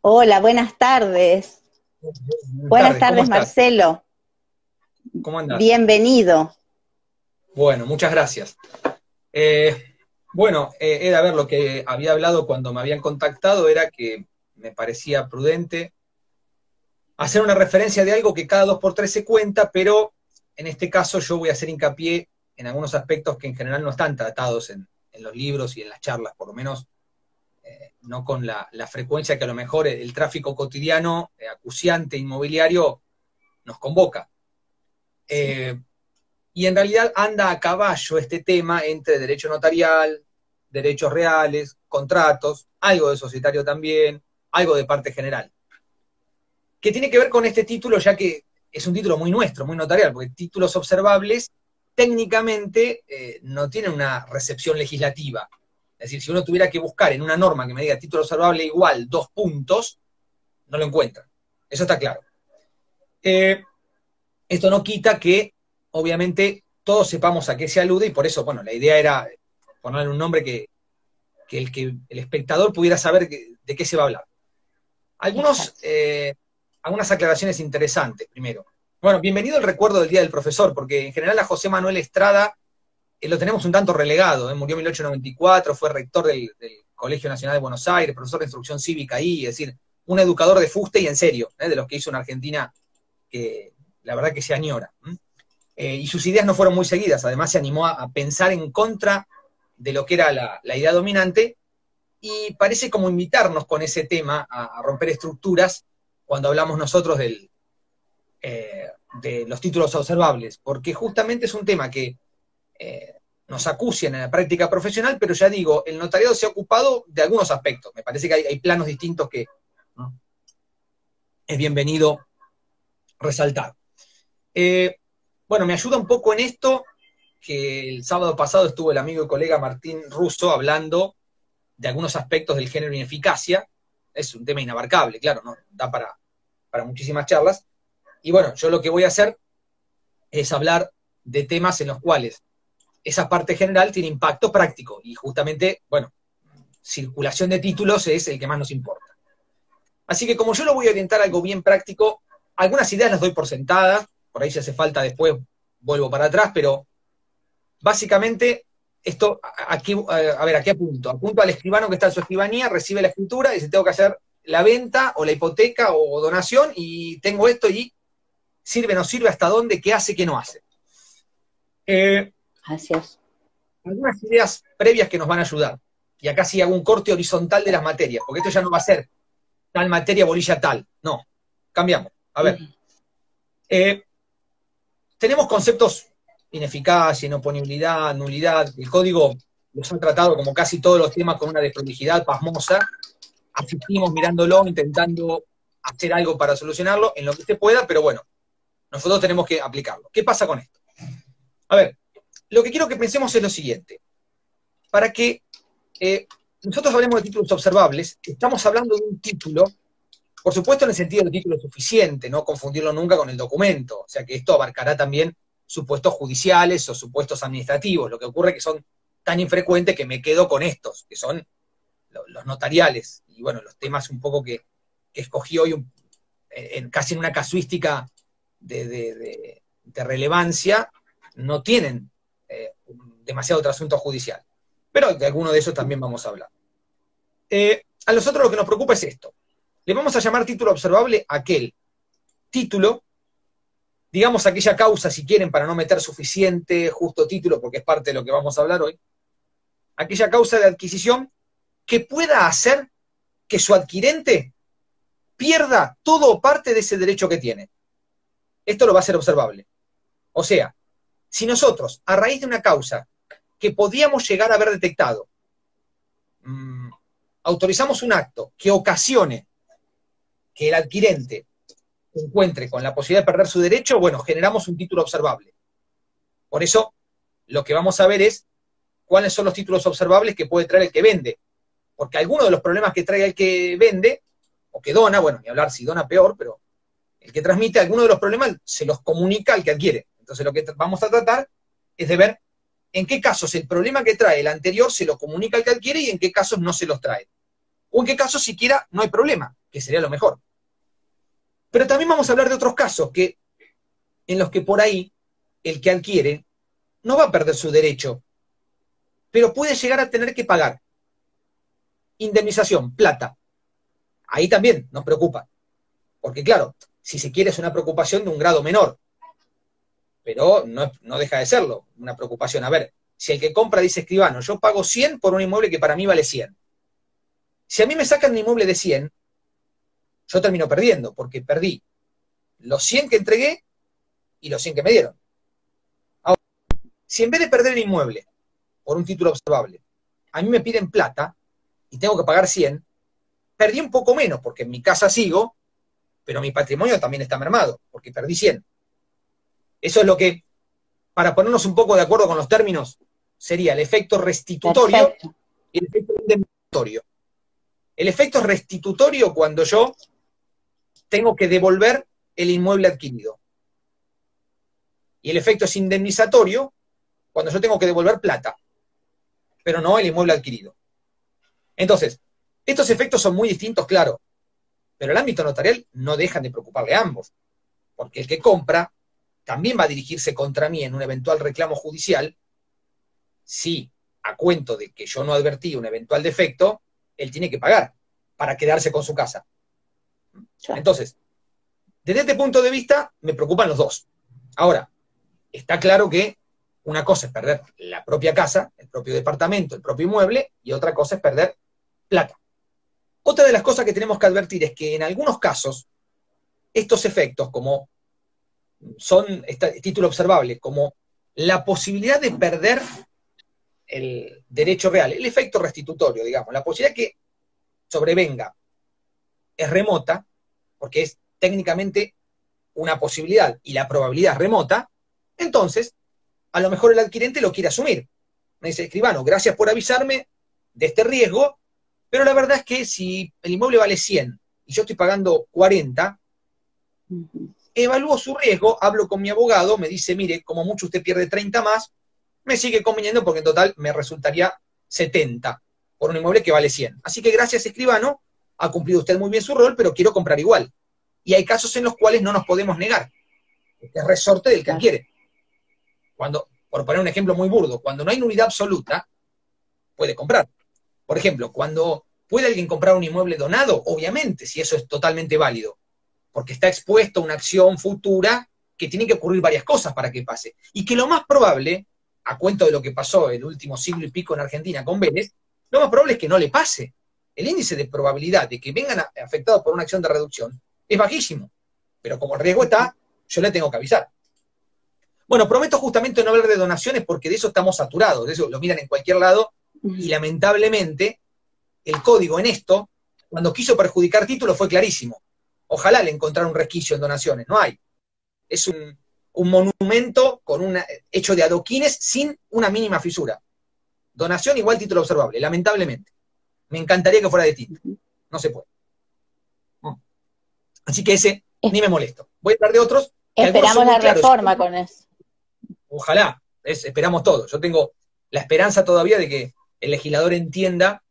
Hola, buenas tardes. Buenas, tardes, Marcelo. ¿Cómo andas? Bienvenido. Bueno, muchas gracias. Eh, bueno, eh, era ver lo que había hablado cuando me habían contactado, era que me parecía prudente hacer una referencia de algo que cada dos por tres se cuenta, pero en este caso yo voy a hacer hincapié en algunos aspectos que en general no están tratados en, los libros y en las charlas, por lo menos no con la, frecuencia que a lo mejor el, tráfico cotidiano, eh, acuciante, inmobiliario, nos convoca. Eh, y en realidad anda a caballo este tema entre derecho notarial, derechos reales, contratos, algo de societario también, algo de parte general. Que tiene que ver con este título, ya que es un título muy nuestro, muy notarial, porque títulos observables técnicamente eh, no tienen una recepción legislativa. Es decir, si uno tuviera que buscar en una norma que me diga título observable igual dos puntos, no lo encuentra. Eso está claro. Eh, esto no quita que, obviamente, todos sepamos a qué se alude y por eso, bueno, la idea era ponerle un nombre que, el, que el espectador pudiera saber de qué se va a hablar. Algunos, eh, algunas aclaraciones interesantes, primero. Bueno, bienvenido el recuerdo del Día del Profesor, porque en general a José Manuel Estrada lo tenemos un tanto relegado, ¿eh? murió en 1894, fue rector del, Colegio Nacional de Buenos Aires, profesor de instrucción cívica ahí, es decir, un educador de fuste y en serio, ¿eh? de los que hizo en Argentina, que la verdad que se añora. y sus ideas no fueron muy seguidas, además se animó a, pensar en contra de lo que era la, idea dominante, y parece como invitarnos con ese tema a romper estructuras cuando hablamos nosotros eh, de los títulos observables, porque justamente es un tema que eh, nos acucian en la práctica profesional, pero ya digo, el notariado se ha ocupado de algunos aspectos. Me parece que hay, planos distintos que es bienvenido resaltar. Eh, bueno, me ayuda un poco en esto que el sábado pasado estuvo el amigo y colega Martín Russo hablando de algunos aspectos del género ineficacia. Es un tema inabarcable, claro, da para, para muchísimas charlas. Y bueno, yo lo que voy a hacer es hablar de temas en los cuales esa parte general tiene impacto práctico. Y justamente, bueno, circulación de títulos es el que más nos importa. Así que como yo lo voy a orientar a algo bien práctico, algunas ideas las doy por sentadas, por ahí si hace falta después vuelvo para atrás, pero básicamente esto, aquí, a ver, ¿a qué apunto? Apunto al escribano que está en su escribanía, recibe la escritura y dice, tengo que hacer la venta o la hipoteca o donación y tengo esto y sirve, no sirve, hasta dónde, qué hace, qué no hace. Eh, Gracias. Algunas ideas previas que nos van a ayudar. Y acá sí hago un corte horizontal de las materias, porque esto ya no va a ser tal materia, bolilla tal. No, cambiamos. A ver. Eh, tenemos conceptos ineficacia, inoponibilidad, nulidad. El código los ha tratado como casi todos los temas con una desprolijidad pasmosa. Asistimos mirándolo, intentando hacer algo para solucionarlo en lo que usted pueda, pero bueno, nosotros tenemos que aplicarlo. ¿Qué pasa con esto? A ver, lo que quiero que pensemos es lo siguiente. Para que eh, nosotros hablemos de títulos observables, estamos hablando de un título, por supuesto en el sentido del título suficiente, no confundirlo nunca con el documento, o sea que esto abarcará también supuestos judiciales o supuestos administrativos, lo que ocurre que son tan infrecuentes que me quedo con estos, que son los notariales, y bueno, los temas un poco que, escogí hoy en, casi en una casuística de, relevancia no tienen eh, demasiado trasunto judicial. Pero de alguno de esos también vamos a hablar. Eh, a nosotros lo que nos preocupa es esto. Le vamos a llamar título observable aquel título, digamos aquella causa, si quieren, para no meter suficiente, justo título, porque es parte de lo que vamos a hablar hoy, aquella causa de adquisición que pueda hacer que su adquirente pierda todo o parte de ese derecho que tiene esto lo va a ser observable. O sea, si nosotros, a raíz de una causa que podíamos llegar a haber detectado, mm, autorizamos un acto que ocasione que el adquirente se encuentre con la posibilidad de perder su derecho, bueno, generamos un título observable. Por eso, lo que vamos a ver es cuáles son los títulos observables que puede traer el que vende. Porque algunos de los problemas que trae el que vende, o que dona, bueno, ni hablar si dona peor, pero el que transmite alguno de los problemas se los comunica al que adquiere. Entonces lo que vamos a tratar es de ver en qué casos el problema que trae el anterior se lo comunica al que adquiere y en qué casos no se los trae. O en qué casos siquiera no hay problema. que sería lo mejor. Pero también vamos a hablar de otros casos que, en los que por ahí el que adquiere no va a perder su derecho, pero puede llegar a tener que pagar indemnización, plata. Ahí también nos preocupa. Porque claro, si se quiere es una preocupación de un grado menor, pero no, no deja de serlo, una preocupación. A ver, si el que compra dice escribano, yo pago 100 por un inmueble que para mí vale 100. Si a mí me sacan un inmueble de 100, yo termino perdiendo, porque perdí los 100 que entregué y los 100 que me dieron. Ahora, si en vez de perder el inmueble por un título observable, a mí me piden plata y tengo que pagar 100, perdí un poco menos, porque en mi casa sigo, pero mi patrimonio también está mermado, porque perdí 100. Eso es lo que, para ponernos un poco de acuerdo con los términos, sería el efecto restitutorio y el efecto indemnitorio. El efecto restitutorio cuando yo tengo que devolver el inmueble adquirido. Y el efecto es indemnizatorio cuando yo tengo que devolver plata, pero no el inmueble adquirido. Entonces, estos efectos son muy distintos, claro, pero el ámbito notarial no dejan de preocuparle a ambos, porque el que compra también va a dirigirse contra mí en un eventual reclamo judicial si, a cuento de que yo no advertí un eventual defecto, él tiene que pagar para quedarse con su casa. Entonces, desde este punto de vista, me preocupan los dos. Ahora, está claro que una cosa es perder la propia casa, el propio departamento, el propio inmueble, y otra cosa es perder plata. Otra de las cosas que tenemos que advertir es que en algunos casos, estos efectos, como son este título observable, como la posibilidad de perder el derecho real, el efecto restitutorio, digamos, la posibilidad que sobrevenga es remota, porque es técnicamente una posibilidad y la probabilidad es remota, entonces a lo mejor el adquirente lo quiere asumir. Me dice, escribano, gracias por avisarme de este riesgo, pero la verdad es que si el inmueble vale 100 y yo estoy pagando 40, evalúo su riesgo, hablo con mi abogado, me dice, mire, como mucho usted pierde 30 más, me sigue conveniendo porque en total me resultaría 70 por un inmueble que vale 100. Así que gracias, escribano, ha cumplido usted muy bien su rol, pero quiero comprar igual. Y hay casos en los cuales no nos podemos negar. Este es resorte del que quiere. Cuando, por poner un ejemplo muy burdo, cuando no hay nulidad absoluta, puede comprar. Por ejemplo, cuando puede alguien comprar un inmueble donado, obviamente, si eso es totalmente válido, porque está expuesto a una acción futura que tiene que ocurrir varias cosas para que pase. Y que lo más probable a cuento de lo que pasó el último siglo y pico en Argentina con Vélez, lo más probable es que no le pase. El índice de probabilidad de que vengan afectados por una acción de reducción es bajísimo. Pero como el riesgo está, yo le tengo que avisar. Bueno, prometo justamente no hablar de donaciones porque de eso estamos saturados, de eso lo miran en cualquier lado y lamentablemente el código en esto, cuando quiso perjudicar títulos, fue clarísimo. Ojalá le encontraran un resquicio en donaciones, no hay. Es un, un monumento con hecho de adoquines sin una mínima fisura. Donación igual título observable, lamentablemente. Me encantaría que fuera de tinta. No se puede. Así que ese ni me molesto. Voy a hablar de otros. Esperamos la reforma con eso. Ojalá, esperamos todo. Yo tengo la esperanza todavía de que el legislador entienda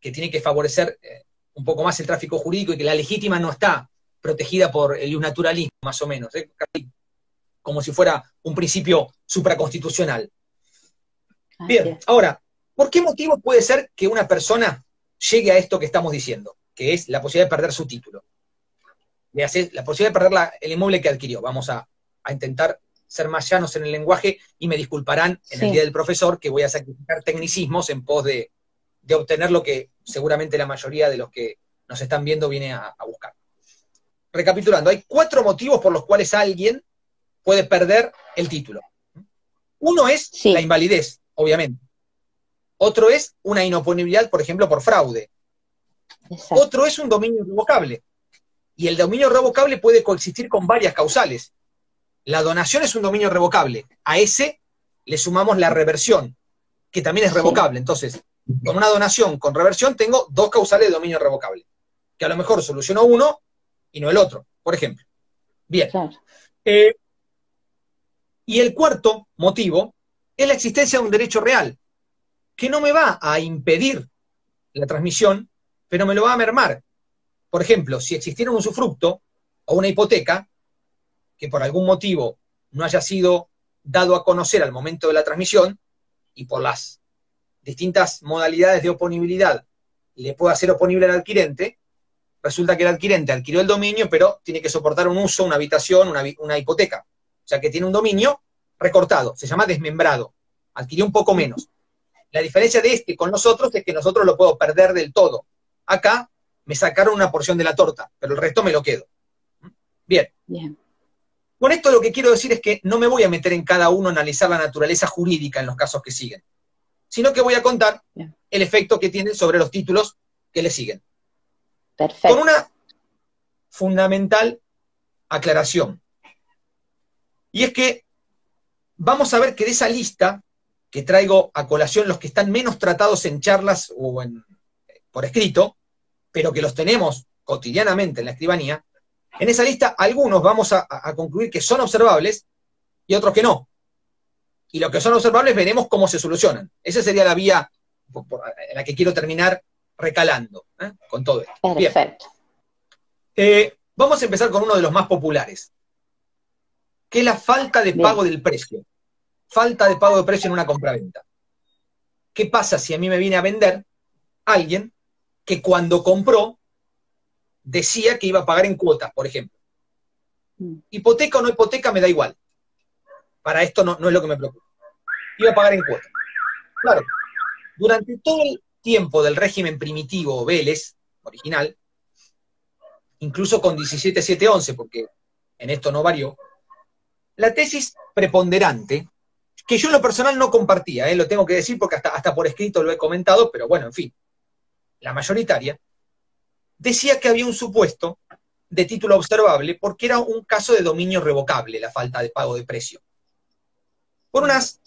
que tiene que favorecer eh, un poco más el tráfico jurídico y que la legítima no está protegida por el naturalismo, más o menos. ¿eh? como si fuera un principio supraconstitucional. Bien, ahora, ¿por qué motivo puede ser que una persona llegue a esto que estamos diciendo, que es la posibilidad de perder su título? La posibilidad de perder el inmueble que adquirió. Vamos a, intentar ser más llanos en el lenguaje y me disculparán en el día del profesor que voy a sacrificar tecnicismos en pos de, obtener lo que seguramente la mayoría de los que nos están viendo viene a buscar. Recapitulando, hay cuatro motivos por los cuales alguien puede perder el título. Uno es la invalidez, obviamente. Otro es una inoponibilidad, por ejemplo, por fraude. Otro es un dominio revocable. Y el dominio revocable puede coexistir con varias causales. La donación es un dominio revocable. A ese le sumamos la reversión, que también es revocable. Entonces, con una donación con reversión tengo dos causales de dominio revocable, que a lo mejor soluciono uno y no el otro, por ejemplo. Bien. Eh, y el cuarto motivo es la existencia de un derecho real, que no me va a impedir la transmisión, pero me lo va a mermar. por ejemplo, si existiera un usufructo o una hipoteca, que por algún motivo no haya sido dado a conocer al momento de la transmisión, y por las distintas modalidades de oponibilidad le pueda ser oponible al adquirente, resulta que el adquirente adquirió el dominio, pero tiene que soportar un uso, una habitación, una, una hipoteca. O sea que tiene un dominio recortado, se llama desmembrado, adquirió un poco menos. La diferencia de este con nosotros es que nosotros lo puedo perder del todo. Acá me sacaron una porción de la torta, pero el resto me lo quedo. Bien. Con esto lo que quiero decir es que no me voy a meter en cada uno a analizar la naturaleza jurídica en los casos que siguen, sino que voy a contar el efecto que tienen sobre los títulos que le siguen. Con una fundamental aclaración. Y es que vamos a ver que de esa lista que traigo a colación, los que están menos tratados en charlas o en, por escrito, pero que los tenemos cotidianamente en la escribanía, en esa lista algunos vamos a, concluir que son observables y otros que no. Y los que son observables veremos cómo se solucionan. Esa sería la vía en la que quiero terminar recalando ¿eh? con todo esto. Perfecto. Eh, vamos a empezar con uno de los más populares, que es la falta de pago del precio. Falta de pago de precio en una compraventa. ¿Qué pasa si a mí me viene a vender alguien que cuando compró decía que iba a pagar en cuotas, por ejemplo. Mm. Hipoteca o no hipoteca me da igual. Para esto no, no es lo que me preocupa. Iba a pagar en cuotas. Claro, durante todo el tiempo del régimen primitivo Vélez, original, incluso con 17.711, porque en esto no varió, la tesis preponderante, que yo en lo personal no compartía, ¿eh? lo tengo que decir porque hasta, hasta por escrito lo he comentado, pero bueno, en fin, la mayoritaria, decía que había un supuesto de título observable porque era un caso de dominio revocable la falta de pago de precio. Por unas,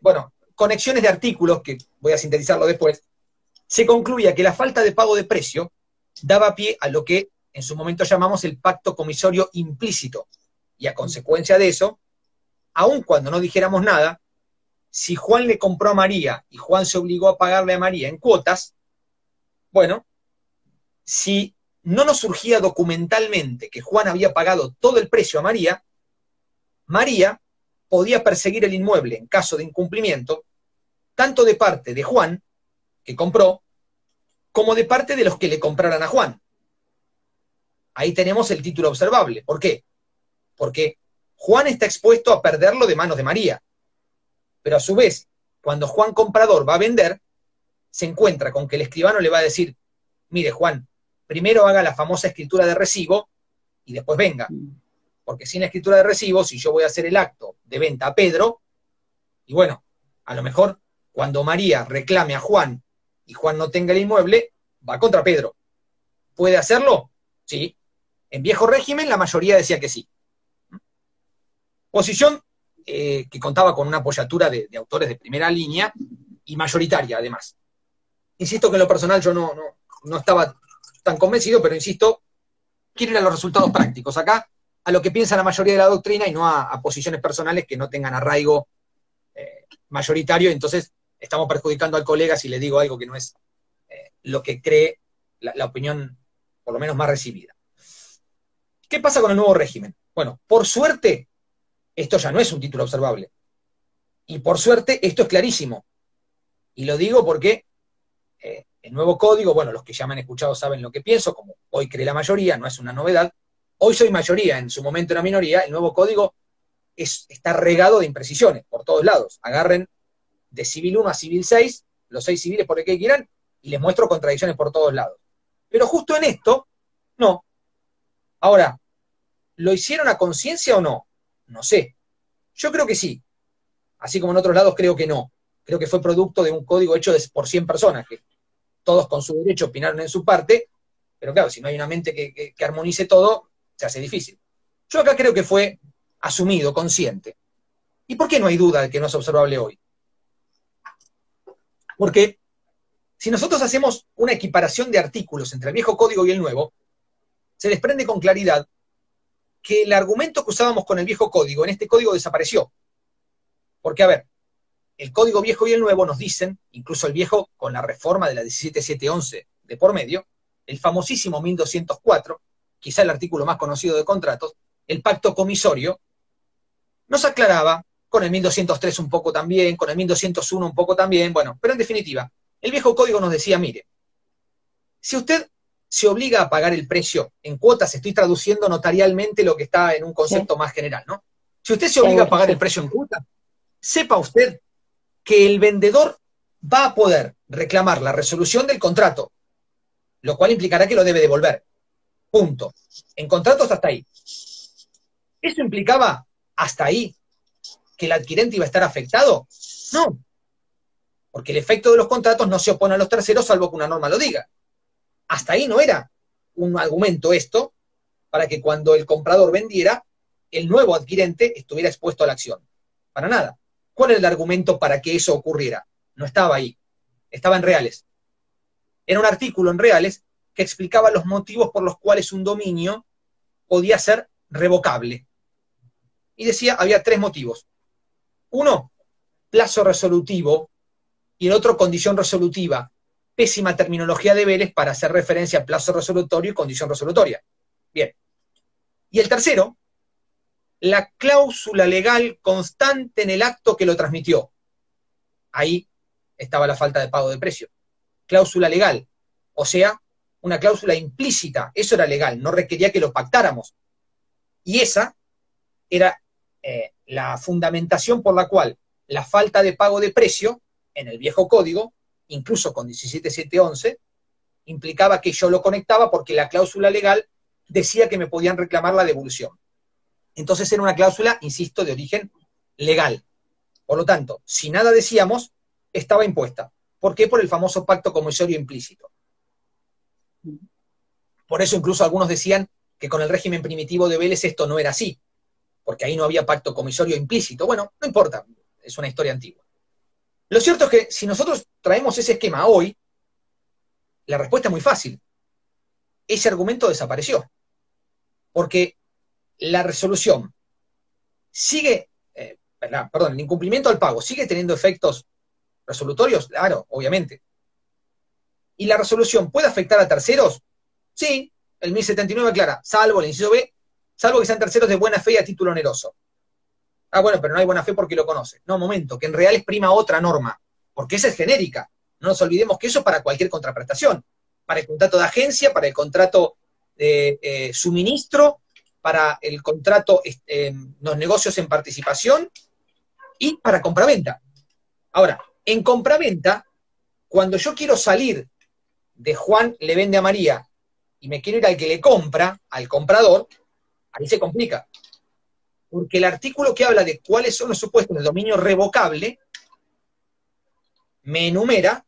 bueno, conexiones de artículos, que voy a sintetizarlo después, se concluía que la falta de pago de precio daba pie a lo que en su momento llamamos el pacto comisorio implícito. Y a consecuencia de eso, aun cuando no dijéramos nada, si Juan le compró a María y Juan se obligó a pagarle a María en cuotas, bueno, si no nos surgía documentalmente que Juan había pagado todo el precio a María, María podía perseguir el inmueble en caso de incumplimiento, tanto de parte de Juan, que compró, como de parte de los que le compraran a Juan. Ahí tenemos el título observable. ¿Por qué? Porque Juan está expuesto a perderlo de manos de María. Pero a su vez, cuando Juan comprador va a vender, se encuentra con que el escribano le va a decir, mire Juan, primero haga la famosa escritura de recibo y después venga. Porque sin escritura de recibo, si yo voy a hacer el acto de venta a Pedro, y bueno, a lo mejor cuando María reclame a Juan y Juan no tenga el inmueble, va contra Pedro. ¿Puede hacerlo? Sí. En viejo régimen la mayoría decía que sí. Posición eh, que contaba con una apoyatura de, autores de primera línea y mayoritaria además. Insisto que en lo personal yo no, no estaba tan convencido, pero insisto, quiero ir a los resultados prácticos. Acá, a lo que piensa la mayoría de la doctrina y no a, posiciones personales que no tengan arraigo eh, mayoritario, entonces estamos perjudicando al colega si le digo algo que no es eh, lo que cree la, opinión, por lo menos más recibida. ¿Qué pasa con el nuevo régimen? Bueno, por suerte, esto ya no es un título observable. Y por suerte, esto es clarísimo. Y lo digo porque eh, el nuevo código, bueno, los que ya me han escuchado saben lo que pienso, como hoy cree la mayoría, no es una novedad. Hoy soy mayoría, en su momento era minoría, el nuevo código está regado de imprecisiones por todos lados. Agarren de civil 1 a civil 6, los seis civiles por el que quieran, y les muestro contradicciones por todos lados. Pero justo en esto, no. Ahora, ¿lo hicieron a conciencia o no? No sé. Yo creo que sí. Así como en otros lados creo que no. Creo que fue producto de un código hecho por 100 personas, que todos con su derecho opinaron en su parte, pero claro, si no hay una mente que, armonice todo, se hace difícil. Yo acá creo que fue asumido, consciente. ¿Y por qué no hay duda de que no es observable hoy? Porque si nosotros hacemos una equiparación de artículos entre el viejo código y el nuevo, se desprende con claridad que el argumento que usábamos con el viejo código en este código desapareció. Porque, a ver, el código viejo y el nuevo nos dicen, incluso el viejo con la reforma de la 17711 de por medio, el famosísimo 1204, quizá el artículo más conocido de contratos, el pacto comisorio, nos aclaraba, con el 1203 un poco también, con el 1201 un poco también, bueno, pero en definitiva, el viejo código nos decía, mire, si usted se obliga a pagar el precio en cuotas, estoy traduciendo notarialmente lo que está en un concepto más general, ¿no? Si usted se obliga a pagar el precio en cuotas, sepa usted que el vendedor va a poder reclamar la resolución del contrato, lo cual implicará que lo debe devolver. Punto. En contratos hasta ahí. ¿Eso implicaba hasta ahí que el adquirente iba a estar afectado? No. Porque el efecto de los contratos no se opone a los terceros salvo que una norma lo diga. Hasta ahí no era un argumento esto para que cuando el comprador vendiera, el nuevo adquirente estuviera expuesto a la acción. Para nada. ¿Cuál era el argumento para que eso ocurriera? No estaba ahí. Estaba en reales. Era un artículo en reales que explicaba los motivos por los cuales un dominio podía ser revocable. Y decía, había tres motivos. Uno, plazo resolutivo, y el otro, condición resolutiva. Pésima terminología de Vélez para hacer referencia a plazo resolutorio y condición resolutoria. Bien. Y el tercero, la cláusula legal constante en el acto que lo transmitió. Ahí estaba la falta de pago de precio. Cláusula legal, o sea, una cláusula implícita, eso era legal, no requería que lo pactáramos. Y esa era eh, la fundamentación por la cual la falta de pago de precio en el viejo código, incluso con 17711, implicaba que yo lo conectaba porque la cláusula legal decía que me podían reclamar la devolución. Entonces era una cláusula, insisto, de origen legal. Por lo tanto, si nada decíamos, estaba impuesta. ¿Por qué? Por el famoso pacto comisorio implícito. Por eso incluso algunos decían que con el régimen primitivo de Vélez esto no era así, porque ahí no había pacto comisorio implícito. Bueno, no importa, es una historia antigua. Lo cierto es que si nosotros traemos ese esquema hoy, la respuesta es muy fácil. Ese argumento desapareció. Porque la resolución sigue, eh, perdón, el incumplimiento al pago sigue teniendo efectos resolutorios, claro, obviamente. ¿Y la resolución puede afectar a terceros? Sí, el 1079 aclara, salvo el inciso B, salvo que sean terceros de buena fe y a título oneroso. Ah, bueno, pero no hay buena fe porque lo conoce. No, momento, que en real es prima otra norma, porque esa es genérica. No nos olvidemos que eso es para cualquier contraprestación, para el contrato de agencia, para el contrato de eh, suministro, para el contrato, este, los negocios en participación y para compraventa. Ahora, en compraventa, cuando yo quiero salir de Juan le vende a María y me quiero ir al que le compra, al comprador, ahí se complica. Porque el artículo que habla de cuáles son los supuestos de dominio revocable me enumera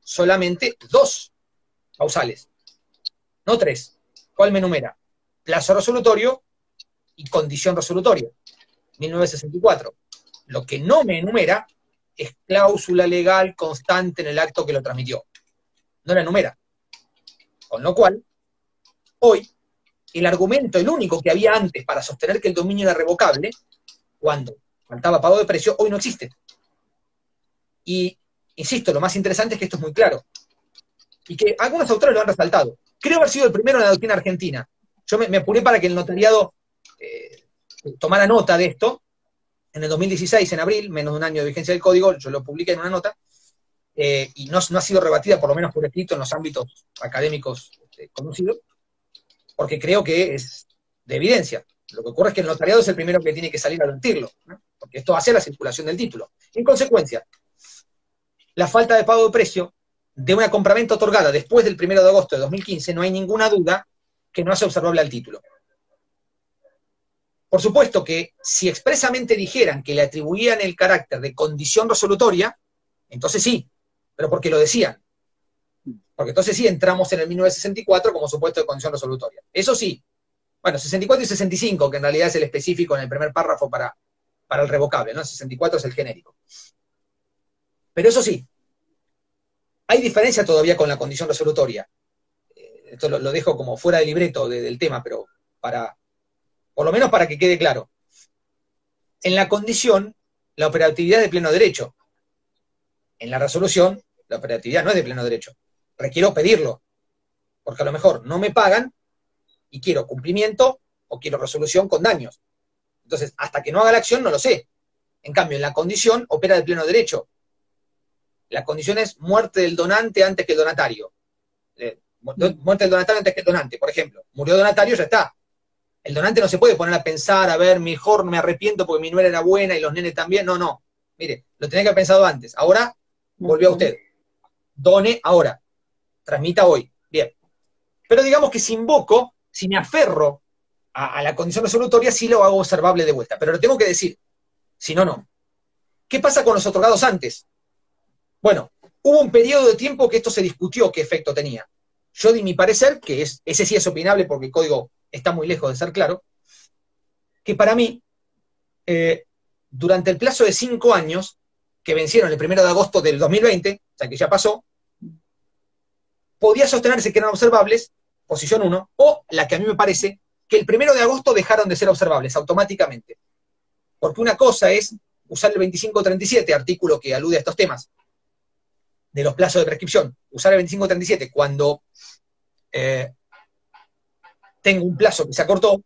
solamente dos pausales, no tres. ¿Cuál me enumera? plazo resolutorio y condición resolutoria, 1964. Lo que no me enumera es cláusula legal constante en el acto que lo transmitió. No la enumera. Con lo cual, hoy, el argumento, el único que había antes para sostener que el dominio era revocable, cuando faltaba pago de precio, hoy no existe. Y, insisto, lo más interesante es que esto es muy claro. Y que algunos autores lo han resaltado. Creo haber sido el primero en la doctrina argentina yo me, apuré para que el notariado eh, tomara nota de esto. En el 2016, en abril, menos de un año de vigencia del código, yo lo publiqué en una nota, eh, y no, ha sido rebatida, por lo menos por escrito, en los ámbitos académicos este, conocidos, porque creo que es de evidencia. Lo que ocurre es que el notariado es el primero que tiene que salir a advertirlo, porque esto hace la circulación del título. En consecuencia, la falta de pago de precio de una compraventa otorgada después del 1 de agosto de 2015, no hay ninguna duda que no hace observable al título. Por supuesto que si expresamente dijeran que le atribuían el carácter de condición resolutoria, entonces sí, pero porque lo decían. Porque entonces sí entramos en el 1964 como supuesto de condición resolutoria. Eso sí, bueno, 64 y 65, que en realidad es el específico en el primer párrafo para, para el revocable, ¿no? 64 es el genérico. Pero eso sí, hay diferencia todavía con la condición resolutoria esto lo, dejo como fuera de libreto del tema, pero para, por lo menos para que quede claro. En la condición, la operatividad es de pleno derecho. En la resolución, la operatividad no es de pleno derecho. Requiero pedirlo. porque a lo mejor no me pagan y quiero cumplimiento o quiero resolución con daños. Entonces, hasta que no haga la acción no lo sé. En cambio, en la condición opera de pleno derecho. La condición es muerte del donante antes que el donatario. Eh, muerte del donatario antes que el donante, por ejemplo. Murió donatario, ya está. El donante no se puede poner a pensar, a ver, mejor me arrepiento porque mi nuera era buena y los nenes también. No, no. Mire, lo tenía que haber pensado antes. Ahora volvió a usted. Done ahora. Transmita hoy. Bien. Pero digamos que si invoco, si me aferro a, la condición resolutoria, sí lo hago observable de vuelta. Pero lo tengo que decir. Si no, no. ¿Qué pasa con los otorgados antes? Bueno, hubo un periodo de tiempo que esto se discutió qué efecto tenía. Yo di mi parecer, que es, ese sí es opinable porque el código está muy lejos de ser claro, que para mí, eh, durante el plazo de cinco años, que vencieron el primero de agosto del 2020, o sea que ya pasó, podía sostenerse que eran observables, posición 1, o la que a mí me parece, que el primero de agosto dejaron de ser observables automáticamente. Porque una cosa es usar el 2537, artículo que alude a estos temas, de los plazos de prescripción, usar el 2537 cuando eh, tengo un plazo que se acortó,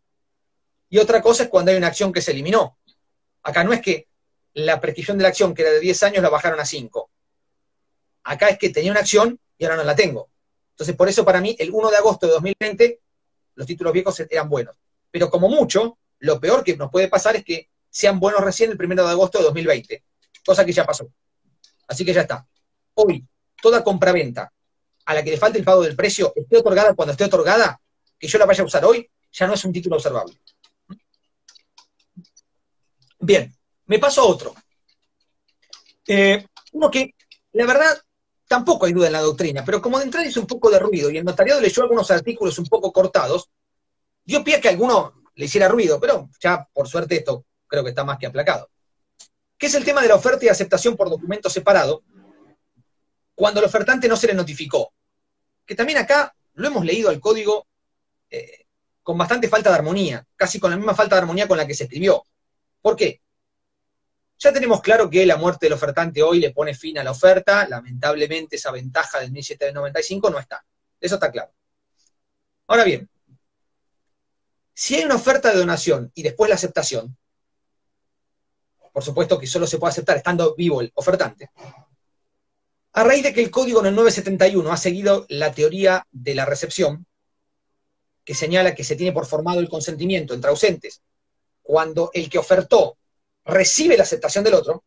y otra cosa es cuando hay una acción que se eliminó. Acá no es que la prescripción de la acción, que era de 10 años, la bajaron a 5. Acá es que tenía una acción y ahora no la tengo. Entonces, por eso para mí, el 1 de agosto de 2020, los títulos viejos eran buenos. Pero como mucho, lo peor que nos puede pasar es que sean buenos recién el 1 de agosto de 2020, cosa que ya pasó. Así que ya está. Hoy, toda compraventa a la que le falte el pago del precio, esté otorgada cuando esté otorgada, que yo la vaya a usar hoy, ya no es un título observable. Bien, me paso a otro. Eh, uno que, la verdad, tampoco hay duda en la doctrina, pero como de entrada hizo un poco de ruido y el notariado leyó algunos artículos un poco cortados, yo pide que alguno le hiciera ruido, pero ya por suerte esto creo que está más que aplacado. Que es el tema de la oferta y aceptación por documento separado, cuando el ofertante no se le notificó. Que también acá lo hemos leído al código eh, con bastante falta de armonía, casi con la misma falta de armonía con la que se escribió. ¿Por qué? Ya tenemos claro que la muerte del ofertante hoy le pone fin a la oferta, lamentablemente esa ventaja del 1795 no está. Eso está claro. Ahora bien, si hay una oferta de donación y después la aceptación, por supuesto que solo se puede aceptar estando vivo el ofertante, a raíz de que el código en el 971 ha seguido la teoría de la recepción, que señala que se tiene por formado el consentimiento entre ausentes, cuando el que ofertó recibe la aceptación del otro,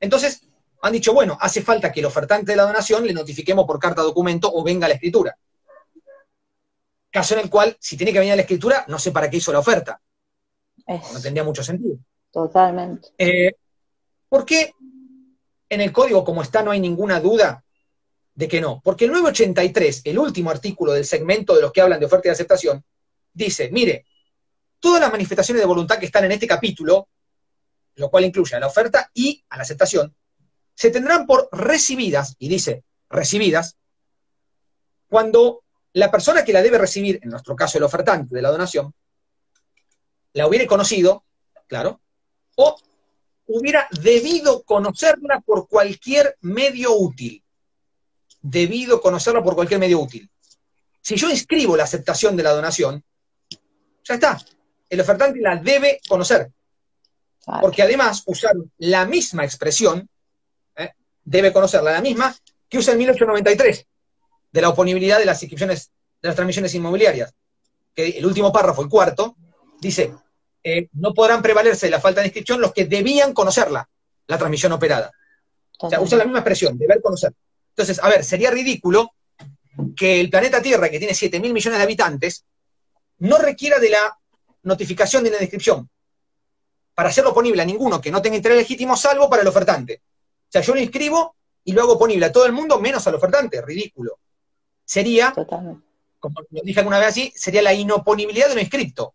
entonces han dicho, bueno, hace falta que el ofertante de la donación le notifiquemos por carta documento o venga a la escritura. Caso en el cual, si tiene que venir a la escritura, no sé para qué hizo la oferta. No tendría mucho sentido. Totalmente. Eh, ¿Por qué en el código como está no hay ninguna duda de que no? Porque el 983, el último artículo del segmento de los que hablan de oferta y aceptación, dice, mire, todas las manifestaciones de voluntad que están en este capítulo lo cual incluye a la oferta y a la aceptación, se tendrán por recibidas, y dice recibidas, cuando la persona que la debe recibir, en nuestro caso el ofertante de la donación, la hubiera conocido, claro, o hubiera debido conocerla por cualquier medio útil. Debido conocerla por cualquier medio útil. Si yo inscribo la aceptación de la donación, ya está. El ofertante la debe conocer. Porque además usaron la misma expresión, ¿eh? debe conocerla, la misma que usa el 1893, de la oponibilidad de las inscripciones de las transmisiones inmobiliarias. Que el último párrafo, el cuarto, dice, eh, no podrán prevalerse la falta de inscripción los que debían conocerla, la transmisión operada. O sea, usa la misma expresión, deber conocer. Entonces, a ver, sería ridículo que el planeta Tierra, que tiene 7 mil millones de habitantes, no requiera de la notificación de la inscripción para hacerlo ponible a ninguno que no tenga interés legítimo, salvo para el ofertante. O sea, yo lo inscribo y lo hago ponible a todo el mundo, menos al ofertante. Ridículo. Sería, como lo dije alguna vez así, sería la inoponibilidad de lo inscripto.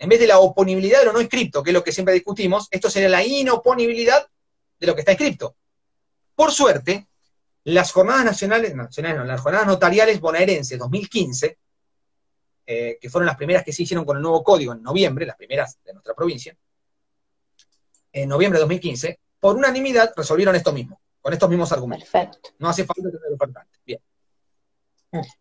En vez de la oponibilidad de lo no inscripto, que es lo que siempre discutimos, esto sería la inoponibilidad de lo que está inscripto. Por suerte, las jornadas nacionales, nacionales no, las jornadas notariales bonaerenses 2015, eh, que fueron las primeras que se hicieron con el nuevo código en noviembre, las primeras de nuestra provincia, en noviembre de 2015, por unanimidad resolvieron esto mismo, con estos mismos argumentos. Perfecto. No hace falta tener ofertante. Bien.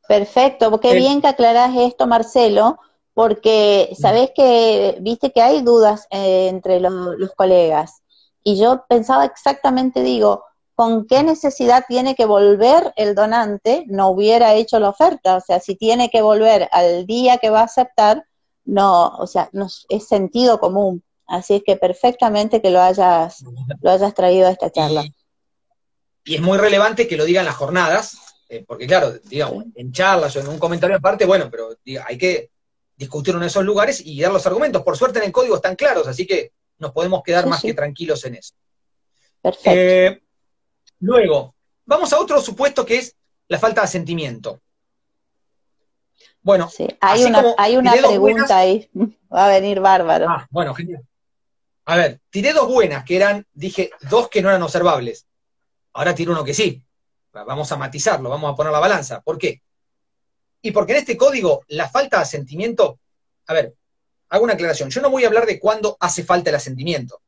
Perfecto, qué bien que aclarás esto, Marcelo, porque sabés que, viste que hay dudas eh, entre los colegas. Y yo pensaba exactamente, digo, ¿con qué necesidad tiene que volver el donante? No hubiera hecho la oferta. O sea, si tiene que volver al día que va a aceptar, no, o sea, no, es sentido común. Así es que perfectamente que lo hayas, lo hayas traído a esta charla. Y, es muy relevante que lo digan las jornadas, eh, porque claro, digamos, en charlas o en un comentario aparte, bueno, pero hay que discutir en esos lugares y dar los argumentos. Por suerte en el código están claros, así que nos podemos quedar más que tranquilos en eso. Perfecto. Eh, luego, vamos a otro supuesto que es la falta de asentimiento. Bueno, hay, una, hay una pregunta ahí. Va a venir bárbaro. Ah, bueno, genial. A ver, tiré dos buenas, que eran, dije, dos que no eran observables. Ahora tiro uno que sí. Vamos a matizarlo, vamos a poner la balanza. ¿Por qué? Y porque en este código la falta de asentimiento, a ver, hago una aclaración. Yo no voy a hablar de cuándo hace falta el asentimiento,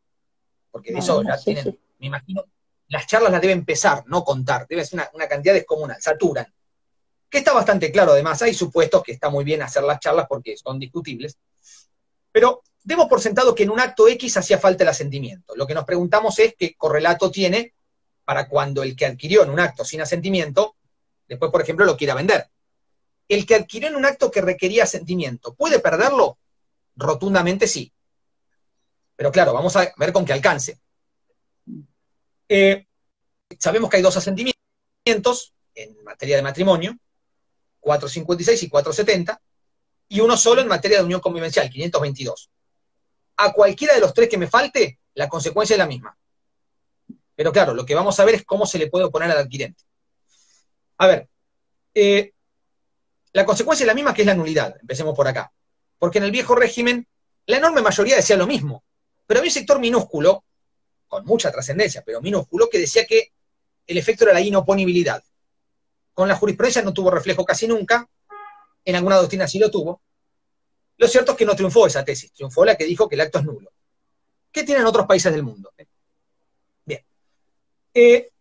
porque de eso ya tienen, me imagino, las charlas las deben pesar, no contar, debe ser una, una cantidad descomunal, saturan. Que está bastante claro, además, hay supuestos que está muy bien hacer las charlas porque son discutibles, pero demos por sentado que en un acto X hacía falta el asentimiento. Lo que nos preguntamos es qué correlato tiene para cuando el que adquirió en un acto sin asentimiento, después, por ejemplo, lo quiera vender el que adquirió en un acto que requería sentimiento, ¿puede perderlo? Rotundamente sí. Pero claro, vamos a ver con qué alcance. Eh, sabemos que hay dos asentimientos en materia de matrimonio, 456 y 470, y uno solo en materia de unión convivencial, 522. A cualquiera de los tres que me falte, la consecuencia es la misma. Pero claro, lo que vamos a ver es cómo se le puede oponer al adquirente. A ver, eh, la consecuencia es la misma que es la nulidad. Empecemos por acá. Porque en el viejo régimen, la enorme mayoría decía lo mismo. Pero había un sector minúsculo, con mucha trascendencia, pero minúsculo, que decía que el efecto era la inoponibilidad. Con la jurisprudencia no tuvo reflejo casi nunca, en alguna doctrina sí lo tuvo. Lo cierto es que no triunfó esa tesis, triunfó la que dijo que el acto es nulo. ¿Qué tienen otros países del mundo? Bien. Eh,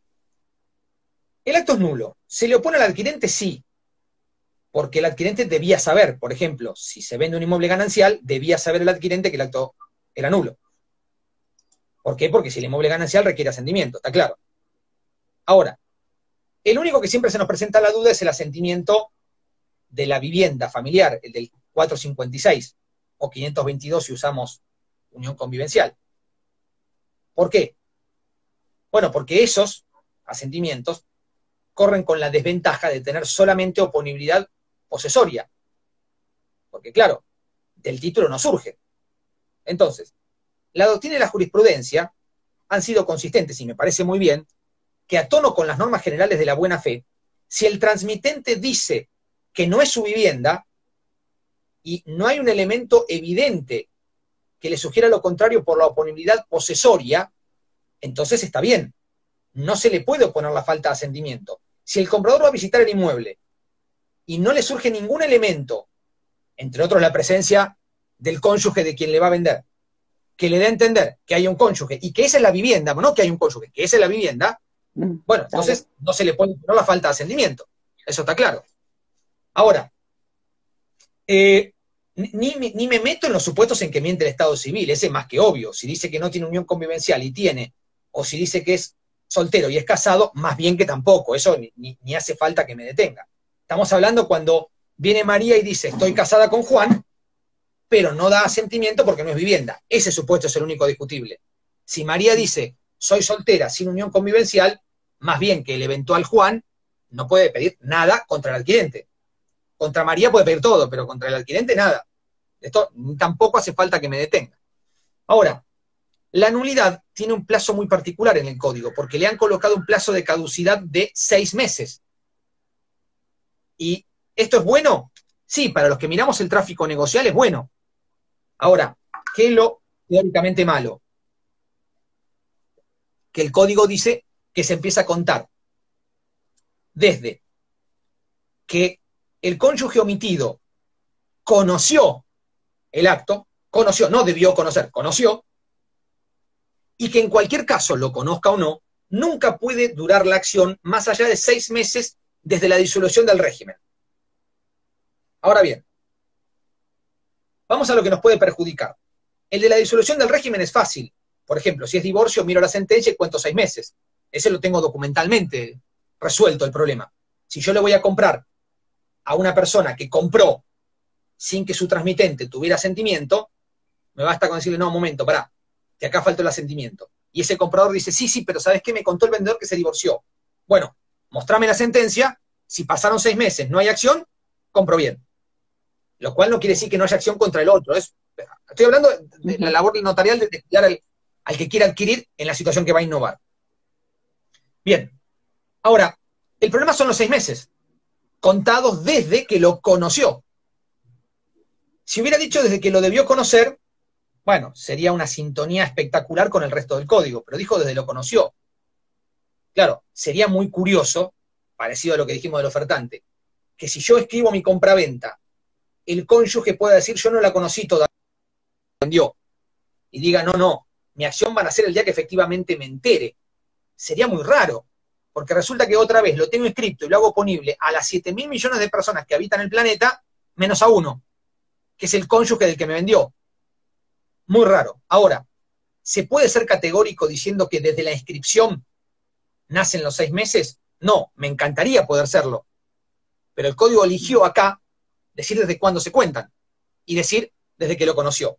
el acto es nulo. ¿Se le opone al adquirente? Sí porque el adquirente debía saber, por ejemplo, si se vende un inmueble ganancial, debía saber el adquirente que el acto era nulo. ¿Por qué? Porque si el inmueble ganancial requiere asentimiento, está claro. Ahora, el único que siempre se nos presenta la duda es el asentimiento de la vivienda familiar, el del 456 o 522 si usamos unión convivencial. ¿Por qué? Bueno, porque esos asentimientos corren con la desventaja de tener solamente oponibilidad posesoria. Porque claro, del título no surge. Entonces, la doctrina y la jurisprudencia han sido consistentes, y me parece muy bien, que a tono con las normas generales de la buena fe, si el transmitente dice que no es su vivienda y no hay un elemento evidente que le sugiera lo contrario por la oponibilidad posesoria, entonces está bien. No se le puede oponer la falta de asentimiento. Si el comprador va a visitar el inmueble y no le surge ningún elemento, entre otros la presencia del cónyuge de quien le va a vender, que le dé a entender que hay un cónyuge y que esa es la vivienda, no que hay un cónyuge, que esa es la vivienda, mm, bueno, entonces no se le puede poner la falta de ascendimiento. Eso está claro. Ahora, eh, ni, ni, me meto en los supuestos en que miente el Estado civil, ese es más que obvio. Si dice que no tiene unión convivencial y tiene, o si dice que es soltero y es casado, más bien que tampoco, eso ni, ni hace falta que me detenga. Estamos hablando cuando viene María y dice, estoy casada con Juan, pero no da asentimiento porque no es vivienda. Ese supuesto es el único discutible. Si María dice, soy soltera sin unión convivencial, más bien que el eventual Juan no puede pedir nada contra el adquirente. Contra María puede pedir todo, pero contra el adquirente nada. Esto tampoco hace falta que me detenga. Ahora, la nulidad tiene un plazo muy particular en el código, porque le han colocado un plazo de caducidad de seis meses. ¿Y esto es bueno? Sí, para los que miramos el tráfico negocial es bueno. Ahora, ¿qué es lo teóricamente malo? Que el código dice que se empieza a contar desde que el cónyuge omitido conoció el acto, conoció, no debió conocer, conoció, y que en cualquier caso lo conozca o no, nunca puede durar la acción más allá de seis meses desde la disolución del régimen. Ahora bien, vamos a lo que nos puede perjudicar. El de la disolución del régimen es fácil. Por ejemplo, si es divorcio, miro la sentencia y cuento seis meses. Ese lo tengo documentalmente resuelto el problema. Si yo le voy a comprar a una persona que compró sin que su transmitente tuviera sentimiento, me basta con decirle, no, un momento, pará, que acá falta el asentimiento. Y ese comprador dice, sí, sí, pero ¿sabes qué? Me contó el vendedor que se divorció. Bueno, mostrame la sentencia, si pasaron seis meses, no hay acción, compro bien. Lo cual no quiere decir que no haya acción contra el otro. Es, estoy hablando de la labor notarial de estudiar al, al que quiera adquirir en la situación que va a innovar. Bien. Ahora, el problema son los seis meses, contados desde que lo conoció. Si hubiera dicho desde que lo debió conocer, bueno, sería una sintonía espectacular con el resto del código, pero dijo desde lo conoció. Claro, sería muy curioso, parecido a lo que dijimos del ofertante, que si yo escribo mi compraventa, el cónyuge pueda decir yo no la conocí todavía, vendió, y diga no, no, mi acción va a ser el día que efectivamente me entere. Sería muy raro, porque resulta que otra vez lo tengo escrito y lo hago ponible a las 7 mil millones de personas que habitan el planeta, menos a uno, que es el cónyuge del que me vendió. Muy raro. Ahora, ¿se puede ser categórico diciendo que desde la inscripción nacen los seis meses? No, me encantaría poder serlo. Pero el código eligió acá decir desde cuándo se cuentan y decir desde que lo conoció.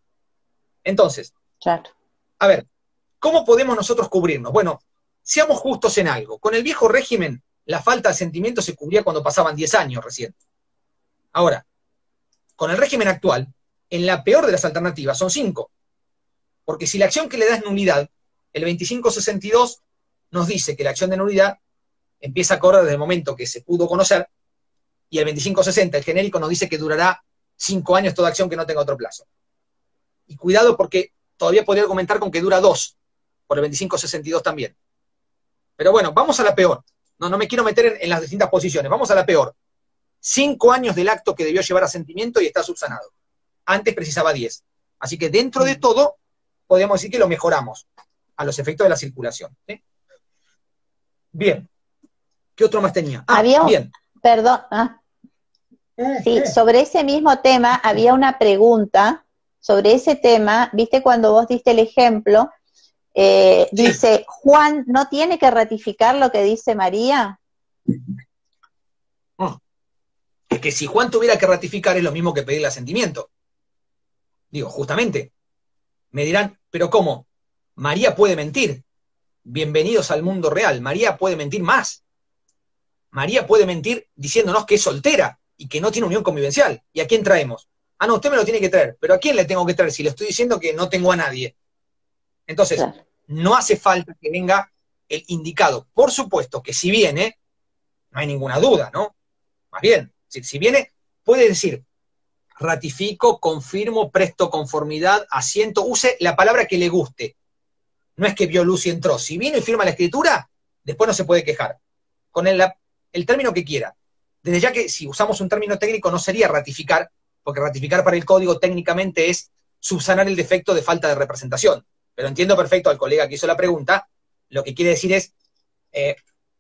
Entonces, a ver, ¿cómo podemos nosotros cubrirnos? Bueno, seamos justos en algo. Con el viejo régimen, la falta de sentimiento se cubría cuando pasaban 10 años recién. Ahora, con el régimen actual, en la peor de las alternativas son 5. Porque si la acción que le da es nulidad, el 2562 nos dice que la acción de nulidad empieza a correr desde el momento que se pudo conocer, y el 2560, el genérico, nos dice que durará 5 años toda acción que no tenga otro plazo. Y cuidado porque todavía podría argumentar con que dura 2, por el 2562 también. Pero bueno, vamos a la peor. No, no me quiero meter en las distintas posiciones, vamos a la peor. 5 años del acto que debió llevar a sentimiento y está subsanado. Antes precisaba 10. Así que dentro de todo, podemos decir que lo mejoramos a los efectos de la circulación. Bien. ¿Qué otro más tenía? Ah, había bien. Perdón. Ah. Eh, sí, eh. sobre ese mismo tema había una pregunta. Sobre ese tema, viste cuando vos diste el ejemplo, eh, dice, Juan no tiene que ratificar lo que dice María. Es que si Juan tuviera que ratificar es lo mismo que pedirle asentimiento. Digo, justamente, me dirán, pero ¿cómo? María puede mentir. Bienvenidos al mundo real. María puede mentir más. María puede mentir diciéndonos que es soltera y que no tiene unión convivencial. ¿Y a quién traemos? Ah, no, usted me lo tiene que traer. Pero ¿a quién le tengo que traer si le estoy diciendo que no tengo a nadie? Entonces, no hace falta que venga el indicado. Por supuesto que si viene, no hay ninguna duda, ¿no? Más bien, si, si viene, puede decir, ratifico, confirmo, presto conformidad, asiento, use la palabra que le guste. No es que vio luz y entró. Si vino y firma la escritura, después no se puede quejar. Con el, el término que quiera. Desde ya que si usamos un término técnico no sería ratificar, porque ratificar para el código técnicamente es subsanar el defecto de falta de representación. Pero entiendo perfecto al colega que hizo la pregunta, lo que quiere decir es eh,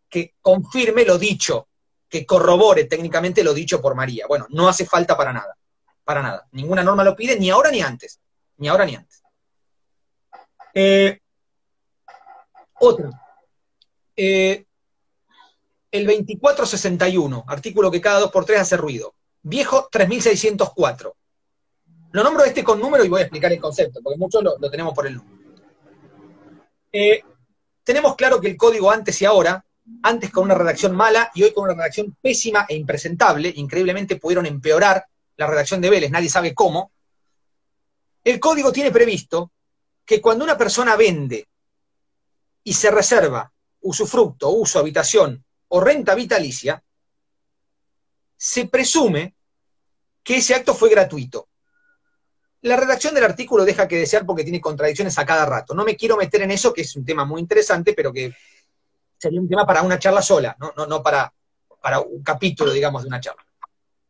que confirme lo dicho, que corrobore técnicamente lo dicho por María. Bueno, no hace falta para nada para nada. Ninguna norma lo pide, ni ahora ni antes. Ni ahora ni antes. Eh, otra. Eh, el 2461, artículo que cada dos por tres hace ruido. Viejo 3604. Lo nombro este con número y voy a explicar el concepto, porque muchos lo, tenemos por el número. Eh, tenemos claro que el código antes y ahora, antes con una redacción mala y hoy con una redacción pésima e impresentable, increíblemente pudieron empeorar la redacción de Vélez, nadie sabe cómo, el código tiene previsto que cuando una persona vende y se reserva usufructo, uso, habitación o renta vitalicia, se presume que ese acto fue gratuito. La redacción del artículo deja que desear porque tiene contradicciones a cada rato. No me quiero meter en eso, que es un tema muy interesante, pero que sería un tema para una charla sola, no, no, no para, para un capítulo, digamos, de una charla.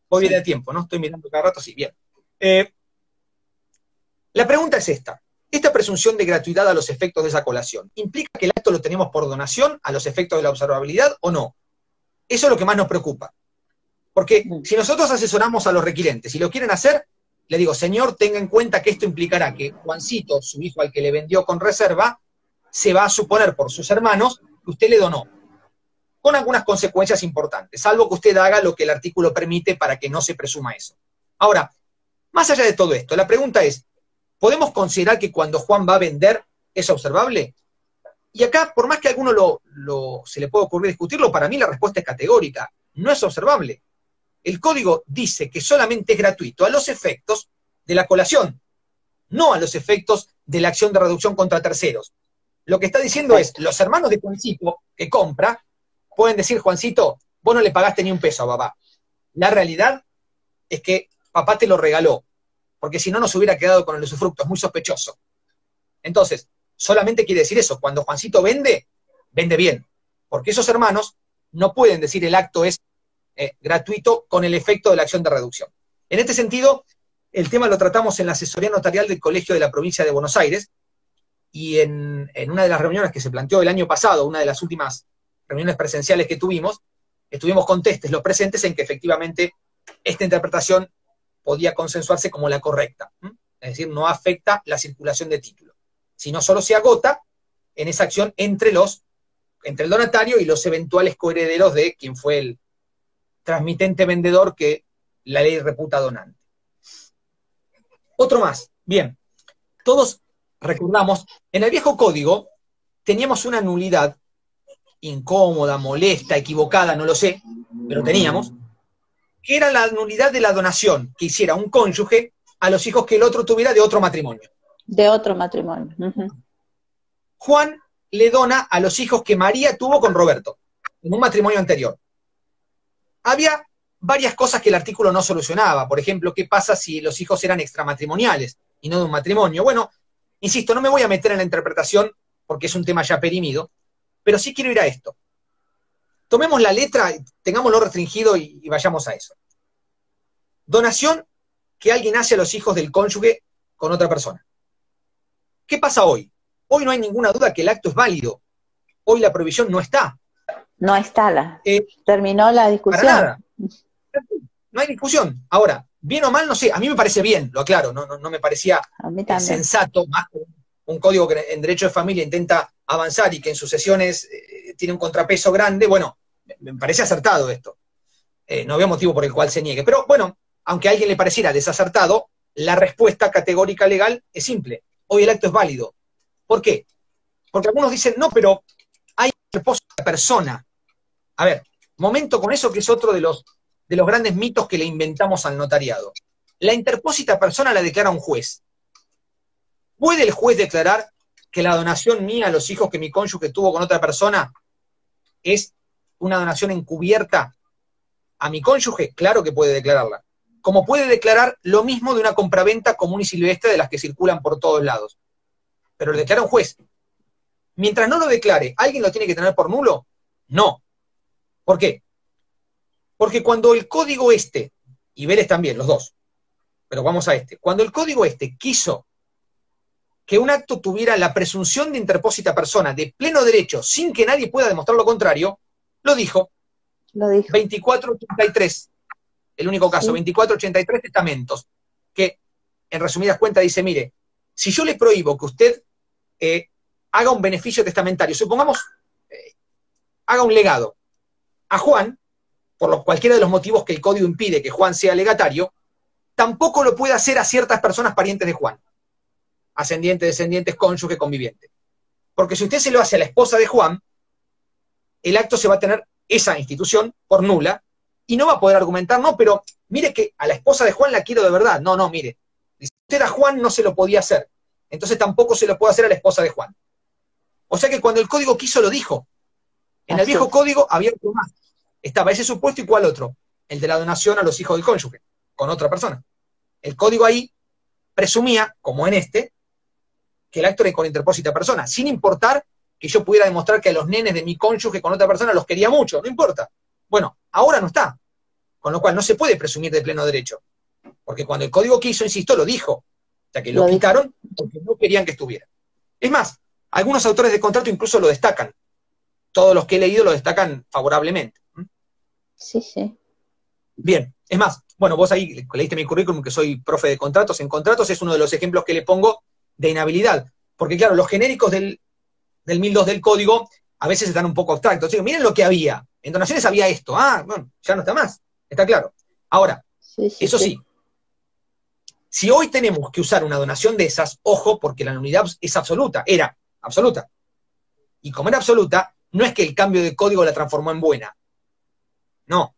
Voy bien de tiempo, ¿no? Estoy mirando cada rato, sí, bien. Eh, la pregunta es esta. ¿Esta presunción de gratuidad a los efectos de esa colación implica que el acto lo tenemos por donación a los efectos de la observabilidad o no? Eso es lo que más nos preocupa. Porque si nosotros asesoramos a los requirentes y lo quieren hacer, le digo, señor, tenga en cuenta que esto implicará que Juancito, su hijo al que le vendió con reserva, se va a suponer por sus hermanos que usted le donó, con algunas consecuencias importantes, salvo que usted haga lo que el artículo permite para que no se presuma eso. Ahora, más allá de todo esto, la pregunta es, ¿podemos considerar que cuando Juan va a vender es observable? Y acá, por más que a alguno lo, se le pueda ocurrir discutirlo, para mí la respuesta es categórica, no es observable. El código dice que solamente es gratuito a los efectos de la colación, no a los efectos de la acción de reducción contra terceros. Lo que está diciendo es, los hermanos de Juancito que compra pueden decir, Juancito, vos no le pagaste ni un peso a papá. La realidad es que papá te lo regaló, porque si no nos hubiera quedado con el usufructo, es muy sospechoso. Entonces, solamente quiere decir eso, cuando Juancito vende, vende bien, porque esos hermanos no pueden decir el acto es eh, gratuito con el efecto de la acción de reducción. En este sentido, el tema lo tratamos en la asesoría notarial del Colegio de la Provincia de Buenos Aires y en, una de las reuniones que se planteó el año pasado, una de las últimas reuniones presenciales que tuvimos, estuvimos contestes los presentes en que efectivamente esta interpretación podía consensuarse como la correcta. Es decir, no afecta la circulación de título, sino solo se agota en esa acción entre los entre el donatario y los eventuales coherederos de quien fue el, transmitente vendedor que la ley reputa donante. Otro más. Bien, todos recordamos, en el viejo código teníamos una nulidad incómoda, molesta, equivocada, no lo sé, pero teníamos, que era la nulidad de la donación que hiciera un cónyuge a los hijos que el otro tuviera de otro matrimonio. De otro matrimonio. Juan le dona a los hijos que María tuvo con Roberto, en un matrimonio anterior había varias cosas que el artículo no solucionaba. Por ejemplo, ¿qué pasa si los hijos eran extramatrimoniales y no de un matrimonio? Bueno, insisto, no me voy a meter en la interpretación porque es un tema ya perimido, pero sí quiero ir a esto. Tomemos la letra, tengámoslo restringido y, y vayamos a eso. Donación que alguien hace a los hijos del cónyuge con otra persona. ¿Qué pasa hoy? Hoy no hay ninguna duda que el acto es válido. Hoy la prohibición no está. No está la. Eh, terminó la discusión. No hay discusión. Ahora, bien o mal, no sé. A mí me parece bien, lo aclaro. No, no, me parecía sensato, más un código que en derecho de familia intenta avanzar y que en sucesiones eh, tiene un contrapeso grande. Bueno, me, parece acertado esto. Eh, no había motivo por el cual se niegue. Pero bueno, aunque a alguien le pareciera desacertado, la respuesta categórica legal es simple. Hoy el acto es válido. ¿Por qué? Porque algunos dicen, no, pero hay propósito persona. A ver, momento con eso que es otro de los, de los grandes mitos que le inventamos al notariado. La interpósita persona la declara un juez. ¿Puede el juez declarar que la donación mía a los hijos que mi cónyuge tuvo con otra persona es una donación encubierta a mi cónyuge? Claro que puede declararla. Como puede declarar lo mismo de una compraventa común y silvestre de las que circulan por todos lados. Pero lo declara un juez. Mientras no lo declare, ¿alguien lo tiene que tener por nulo? No. ¿Por qué? Porque cuando el código este, y Vélez también, los dos, pero vamos a este, cuando el código este quiso que un acto tuviera la presunción de interpósita persona de pleno derecho sin que nadie pueda demostrar lo contrario, lo dijo. Lo dijo. 2483, el único caso, 2483 testamentos, que en resumidas cuentas dice, mire, si yo le prohíbo que usted eh, haga un beneficio testamentario, supongamos, eh, haga un legado, a Juan, por cualquiera de los motivos que el código impide que Juan sea legatario, tampoco lo puede hacer a ciertas personas parientes de Juan, ascendientes, descendientes, cónyuge, conviviente. Porque si usted se lo hace a la esposa de Juan, el acto se va a tener esa institución por nula y no va a poder argumentar, no, pero mire que a la esposa de Juan la quiero de verdad. No, no, mire. Si usted a Juan no se lo podía hacer, entonces tampoco se lo puede hacer a la esposa de Juan. O sea que cuando el código quiso lo dijo. En el viejo código había otro más. Estaba ese supuesto y cuál otro. El de la donación a los hijos del cónyuge, con otra persona. El código ahí presumía, como en este, que el acto era con interpósita persona, sin importar que yo pudiera demostrar que a los nenes de mi cónyuge con otra persona los quería mucho, no importa. Bueno, ahora no está. Con lo cual no se puede presumir de pleno derecho. Porque cuando el código quiso, insisto, lo dijo. O sea que lo, lo quitaron porque no querían que estuviera. Es más, algunos autores de contrato incluso lo destacan todos los que he leído lo destacan favorablemente. Sí, sí. Bien, es más, bueno, vos ahí leíste mi currículum que soy profe de contratos. En contratos es uno de los ejemplos que le pongo de inhabilidad. Porque claro, los genéricos del, del 1002 del código a veces están un poco abstractos. Miren lo que había. En donaciones había esto. Ah, bueno, ya no está más. Está claro. Ahora, eso sí. Si hoy tenemos que usar una donación de esas, ojo, porque la nulidad es absoluta. Era absoluta. Y como era absoluta, no es que el cambio de código la transformó en buena. No.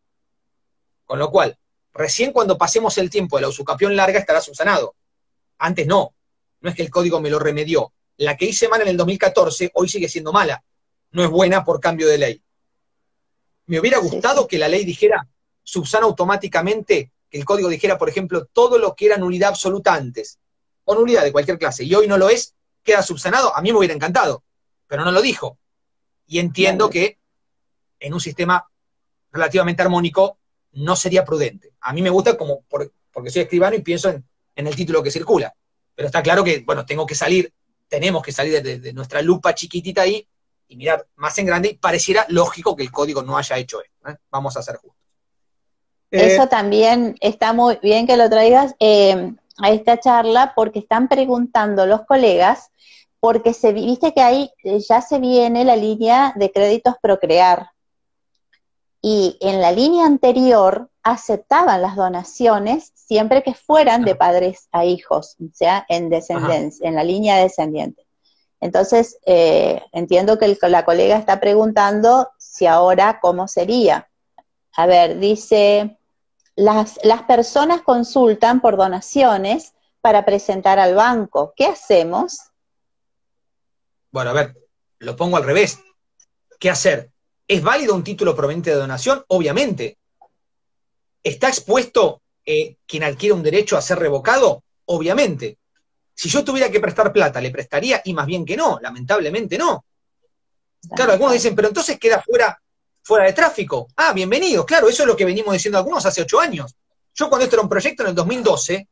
Con lo cual, recién cuando pasemos el tiempo de la usucapión larga estará subsanado. Antes no. No es que el código me lo remedió. La que hice mal en el 2014 hoy sigue siendo mala. No es buena por cambio de ley. Me hubiera gustado que la ley dijera, subsana automáticamente, que el código dijera, por ejemplo, todo lo que era nulidad absoluta antes, o nulidad de cualquier clase, y hoy no lo es, queda subsanado. A mí me hubiera encantado, pero no lo dijo. Y entiendo que en un sistema relativamente armónico no sería prudente. A mí me gusta como porque soy escribano y pienso en, el título que circula. Pero está claro que, bueno, tengo que salir, tenemos que salir de, nuestra lupa chiquitita ahí y mirar más en grande y pareciera lógico que el código no haya hecho esto. ¿eh? Vamos a ser justos. Eso eh, también está muy bien que lo traigas eh, a esta charla porque están preguntando los colegas, porque se viste que ahí ya se viene la línea de créditos Procrear y en la línea anterior aceptaban las donaciones siempre que fueran de padres a hijos, o sea, en descendencia, en la línea descendiente. Entonces, eh, entiendo que la colega está preguntando si ahora cómo sería. A ver, dice, las, las personas consultan por donaciones para presentar al banco. ¿Qué hacemos? Bueno, a ver, lo pongo al revés. ¿Qué hacer? ¿Es válido un título proveniente de donación? Obviamente. ¿Está expuesto eh, quien adquiere un derecho a ser revocado? Obviamente. Si yo tuviera que prestar plata, ¿le prestaría? Y más bien que no, lamentablemente no. Claro, algunos dicen, pero entonces queda fuera, fuera de tráfico. Ah, bienvenido, claro, eso es lo que venimos diciendo algunos hace ocho años. Yo cuando esto era un proyecto en el 2012,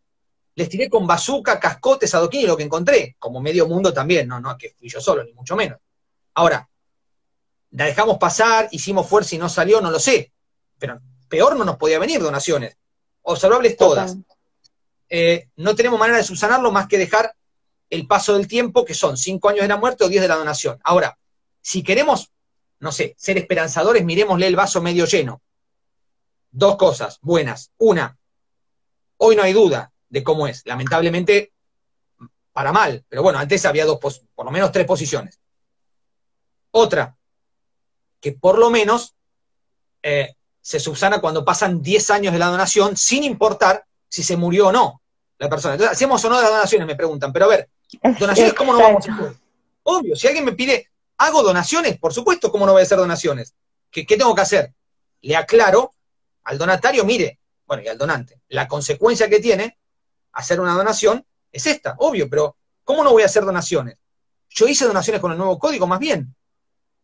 les tiré con bazooka, cascotes, adoquín y lo que encontré, como medio mundo también, no, no que fui yo solo, ni mucho menos. Ahora, la dejamos pasar, hicimos fuerza y no salió, no lo sé. Pero peor no nos podía venir donaciones. Observables todas. Eh, no tenemos manera de subsanarlo más que dejar el paso del tiempo, que son cinco años de la muerte o diez de la donación. Ahora, si queremos, no sé, ser esperanzadores, miremosle el vaso medio lleno. Dos cosas buenas. Una, hoy no hay duda de cómo es. Lamentablemente, para mal. Pero bueno, antes había dos, por lo menos tres posiciones. Otra, que por lo menos eh, se subsana cuando pasan 10 años de la donación, sin importar si se murió o no la persona. Entonces, ¿hacemos o no las donaciones? Me preguntan. Pero a ver, ¿donaciones cómo no vamos a hacer? Obvio, si alguien me pide, ¿hago donaciones? Por supuesto, ¿cómo no voy a hacer donaciones? ¿Qué, qué tengo que hacer? Le aclaro al donatario, mire, bueno, y al donante, la consecuencia que tiene hacer una donación es esta, obvio, pero ¿cómo no voy a hacer donaciones? Yo hice donaciones con el nuevo código, más bien.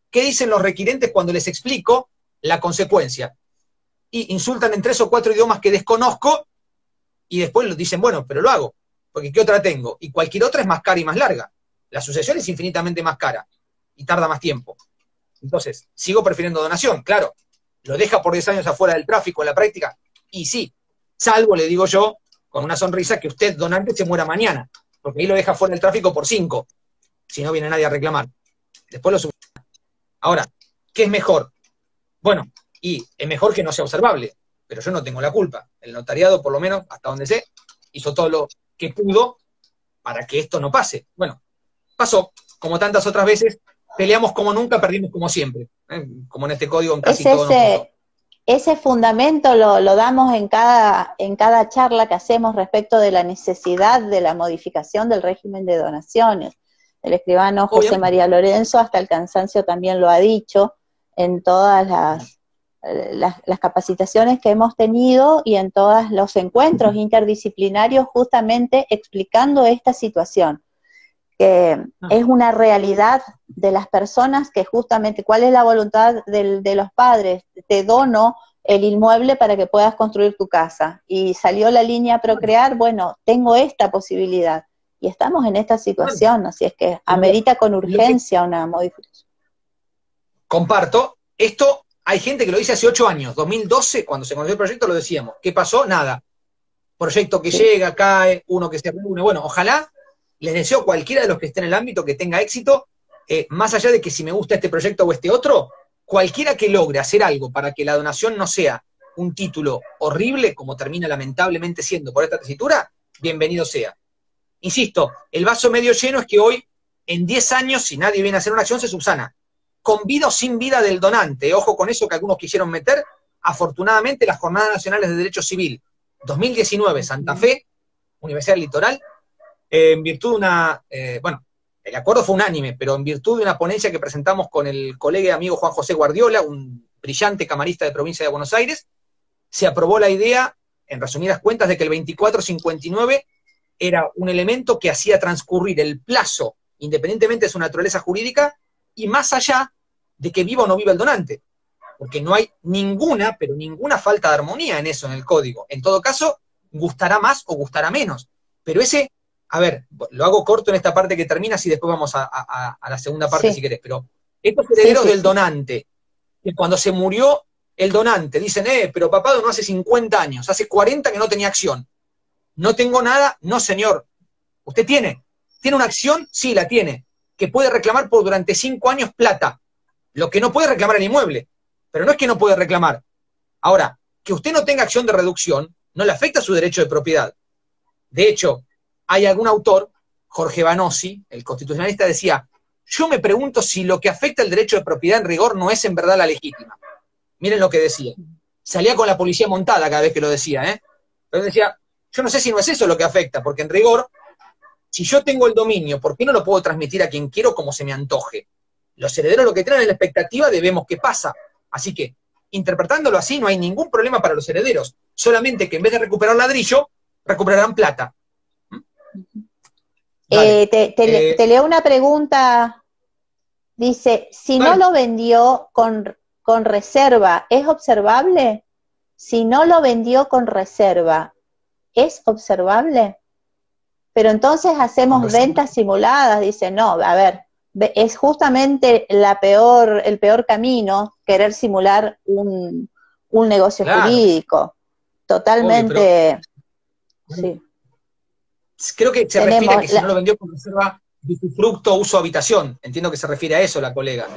¿Qué dicen los requirentes cuando les explico la consecuencia? Y insultan en tres o cuatro idiomas que desconozco y después dicen, bueno, pero lo hago, porque ¿qué otra tengo? Y cualquier otra es más cara y más larga. La sucesión es infinitamente más cara y tarda más tiempo. Entonces, sigo prefiriendo donación, claro. Lo deja por 10 años afuera del tráfico en la práctica. Y sí, salvo, le digo yo, con una sonrisa, que usted, donante, se muera mañana. Porque ahí lo deja fuera del tráfico por 5, si no viene nadie a reclamar. Después lo Ahora, ¿qué es mejor? Bueno, y es mejor que no sea observable, pero yo no tengo la culpa. El notariado, por lo menos, hasta donde sé, hizo todo lo que pudo para que esto no pase. Bueno, pasó, como tantas otras veces, peleamos como nunca, perdimos como siempre, ¿eh? como en este código en casi todo ese, ese fundamento lo, lo, damos en cada, en cada charla que hacemos respecto de la necesidad de la modificación del régimen de donaciones. El escribano José María Lorenzo hasta el cansancio también lo ha dicho en todas las, las, capacitaciones que hemos tenido y en todos los encuentros interdisciplinarios justamente explicando esta situación, que ah. es una realidad de las personas que justamente, ¿cuál es la voluntad de los padres? Te dono el inmueble para que puedas construir tu casa. Y salió la línea Procrear, bueno, tengo esta posibilidad y estamos en esta situación, así es que amerita con urgencia una modificación. Comparto, esto hay gente que lo dice hace ocho años, 2012, cuando se conoció el proyecto, lo decíamos. ¿Qué pasó? Nada. Proyecto que llega, cae, uno que se reúne. Bueno, ojalá les deseo a cualquiera de los que estén en el ámbito que tenga éxito, eh, más allá de que si me gusta este proyecto o este otro, cualquiera que logre hacer algo para que la donación no sea un título horrible, como termina lamentablemente siendo por esta tesitura, bienvenido sea. Insisto, el vaso medio lleno es que hoy, en 10 años, si nadie viene a hacer una acción, se subsana con vida o sin vida del donante. Ojo con eso que algunos quisieron meter. Afortunadamente, las Jornadas Nacionales de Derecho Civil 2019, Santa Fe, Universidad del Litoral, en virtud de una, eh, bueno, el acuerdo fue unánime, pero en virtud de una ponencia que presentamos con el colega y amigo Juan José Guardiola, un brillante camarista de provincia de Buenos Aires, se aprobó la idea, en resumidas cuentas, de que el 2459 era un elemento que hacía transcurrir el plazo, independientemente de su naturaleza jurídica, y más allá de que viva o no viva el donante. Porque no hay ninguna, pero ninguna falta de armonía en eso, en el código. En todo caso, gustará más o gustará menos. Pero ese, a ver, lo hago corto en esta parte que termina, así después vamos a, la segunda parte si querés, pero estos herederos del donante, que cuando se murió el donante, dicen, eh, pero papá no hace 50 años, hace 40 que no tenía acción. No tengo nada, no señor. ¿Usted tiene? ¿Tiene una acción? Sí, la tiene que puede reclamar por durante cinco años plata, lo que no puede reclamar el inmueble. Pero no es que no puede reclamar. Ahora, que usted no tenga acción de reducción no le afecta su derecho de propiedad. De hecho, hay algún autor, Jorge Banossi, el constitucionalista, decía, yo me pregunto si lo que afecta el derecho de propiedad en rigor no es en verdad la legítima. Miren lo que decía. Salía con la policía montada cada vez que lo decía, ¿eh? Pero decía, yo no sé si no es eso lo que afecta, porque en rigor si yo tengo el dominio, ¿por qué no lo puedo transmitir a quien quiero como se me antoje? Los herederos lo que tienen es la expectativa de vemos qué pasa. Así que, interpretándolo así, no hay ningún problema para los herederos. Solamente que en vez de recuperar ladrillo, recuperarán plata. Eh, eh, te, leo una pregunta. Dice, si no lo vendió con, con reserva, ¿es observable? Si no lo vendió con reserva, ¿es observable? Pero entonces hacemos ventas simuladas, dice, no, a ver, es justamente la peor, el peor camino querer simular un, negocio jurídico. Totalmente. sí. Creo que se refiere a que si no lo vendió con reserva fruto uso habitación. Entiendo que se refiere a eso la colega.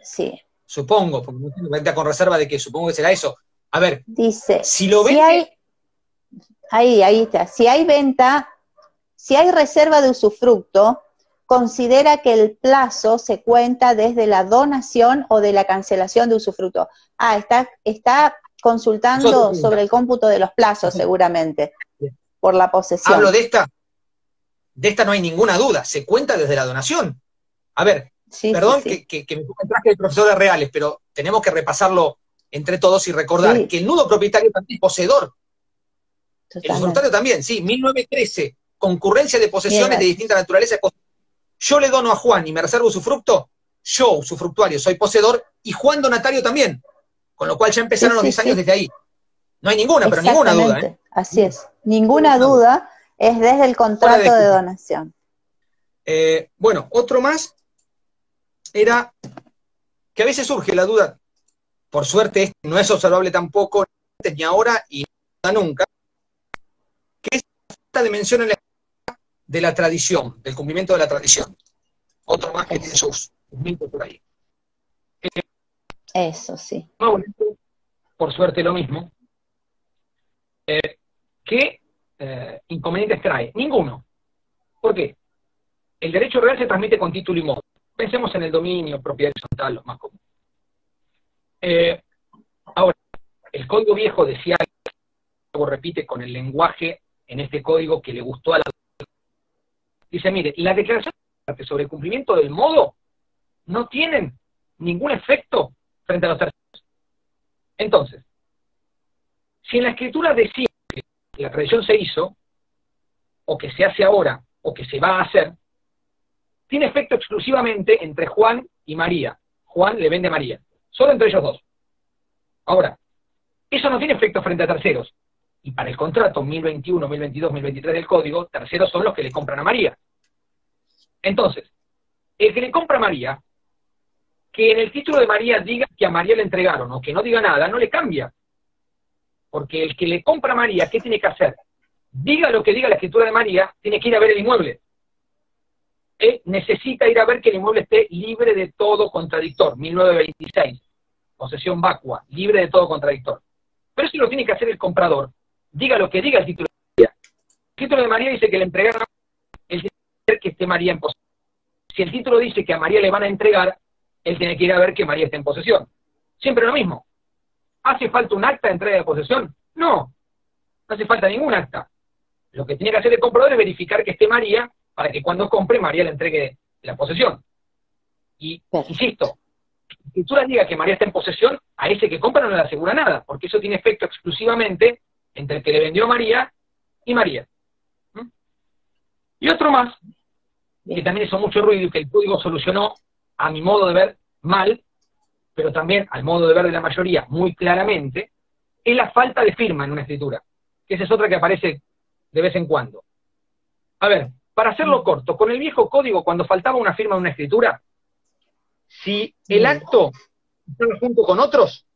Sí. Supongo, porque no venta con reserva de que supongo que será eso. A ver, dice, si lo vende, Ahí, ahí está. Si hay venta, si hay reserva de usufructo, considera que el plazo se cuenta desde la donación o de la cancelación de usufructo. Ah, está, está consultando sobre el cómputo de los plazos, seguramente, por la posesión. Hablo de esta. De esta no hay ninguna duda, se cuenta desde la donación. A ver, perdón Que, me ponga el traje de profesor de reales, pero tenemos que repasarlo entre todos y recordar que el nudo propietario también es poseedor el usufructuario también, sí, 1913, concurrencia de posesiones de distinta naturaleza. Yo le dono a Juan y me reservo usufructo, yo, usufructuario, soy poseedor, y Juan donatario también. Con lo cual ya empezaron los 10 años desde ahí. No hay ninguna, pero ninguna duda. ¿eh? Así es, ninguna duda es desde el contrato de, donación. Eh, bueno, otro más era que a veces surge la duda, por suerte este no es observable tampoco ni ahora y nunca, dimensión en la de la tradición, del cumplimiento de la tradición. Otro más que tiene sus, mitos por ahí. Eso sí. Por suerte lo mismo. Eh, ¿Qué eh, inconvenientes trae? Ninguno. ¿Por qué? El derecho real se transmite con título y modo. Pensemos en el dominio, propiedad horizontal, los más comunes. Eh, ahora, el código viejo decía, algo repite con el lenguaje en este código que le gustó a la... Dice, mire, la declaración sobre el cumplimiento del modo no tienen ningún efecto frente a los terceros. Entonces, si en la escritura decía que la tradición se hizo, o que se hace ahora, o que se va a hacer, tiene efecto exclusivamente entre Juan y María. Juan le vende a María. Solo entre ellos dos. Ahora, eso no tiene efecto frente a terceros y para el contrato 1021, 1022, 1023 del código, terceros son los que le compran a María. Entonces, el que le compra a María, que en el título de María diga que a María le entregaron o que no diga nada, no le cambia. Porque el que le compra a María, ¿qué tiene que hacer? Diga lo que diga la escritura de María, tiene que ir a ver el inmueble. Él necesita ir a ver que el inmueble esté libre de todo contradictor. 1926, posesión vacua, libre de todo contradictor. Pero eso lo tiene que hacer el comprador. Diga lo que diga el título de María. El título de María dice que le entregaron el tiene que esté María en posesión. Si el título dice que a María le van a entregar, él tiene que ir a ver que María está en posesión. Siempre lo mismo. ¿Hace falta un acta de entrega de posesión? No, no hace falta ningún acta. Lo que tiene que hacer el comprador es verificar que esté María para que cuando compre María le entregue la posesión. Y, insisto, si tú le digas que María está en posesión, a ese que compra no le asegura nada, porque eso tiene efecto exclusivamente entre el que le vendió María y María. ¿Mm? Y otro más, que también hizo mucho ruido y que el código solucionó, a mi modo de ver, mal, pero también al modo de ver de la mayoría, muy claramente, es la falta de firma en una escritura, que esa es otra que aparece de vez en cuando. A ver, para hacerlo corto, con el viejo código, cuando faltaba una firma de una escritura, si el acto estaba junto con otros,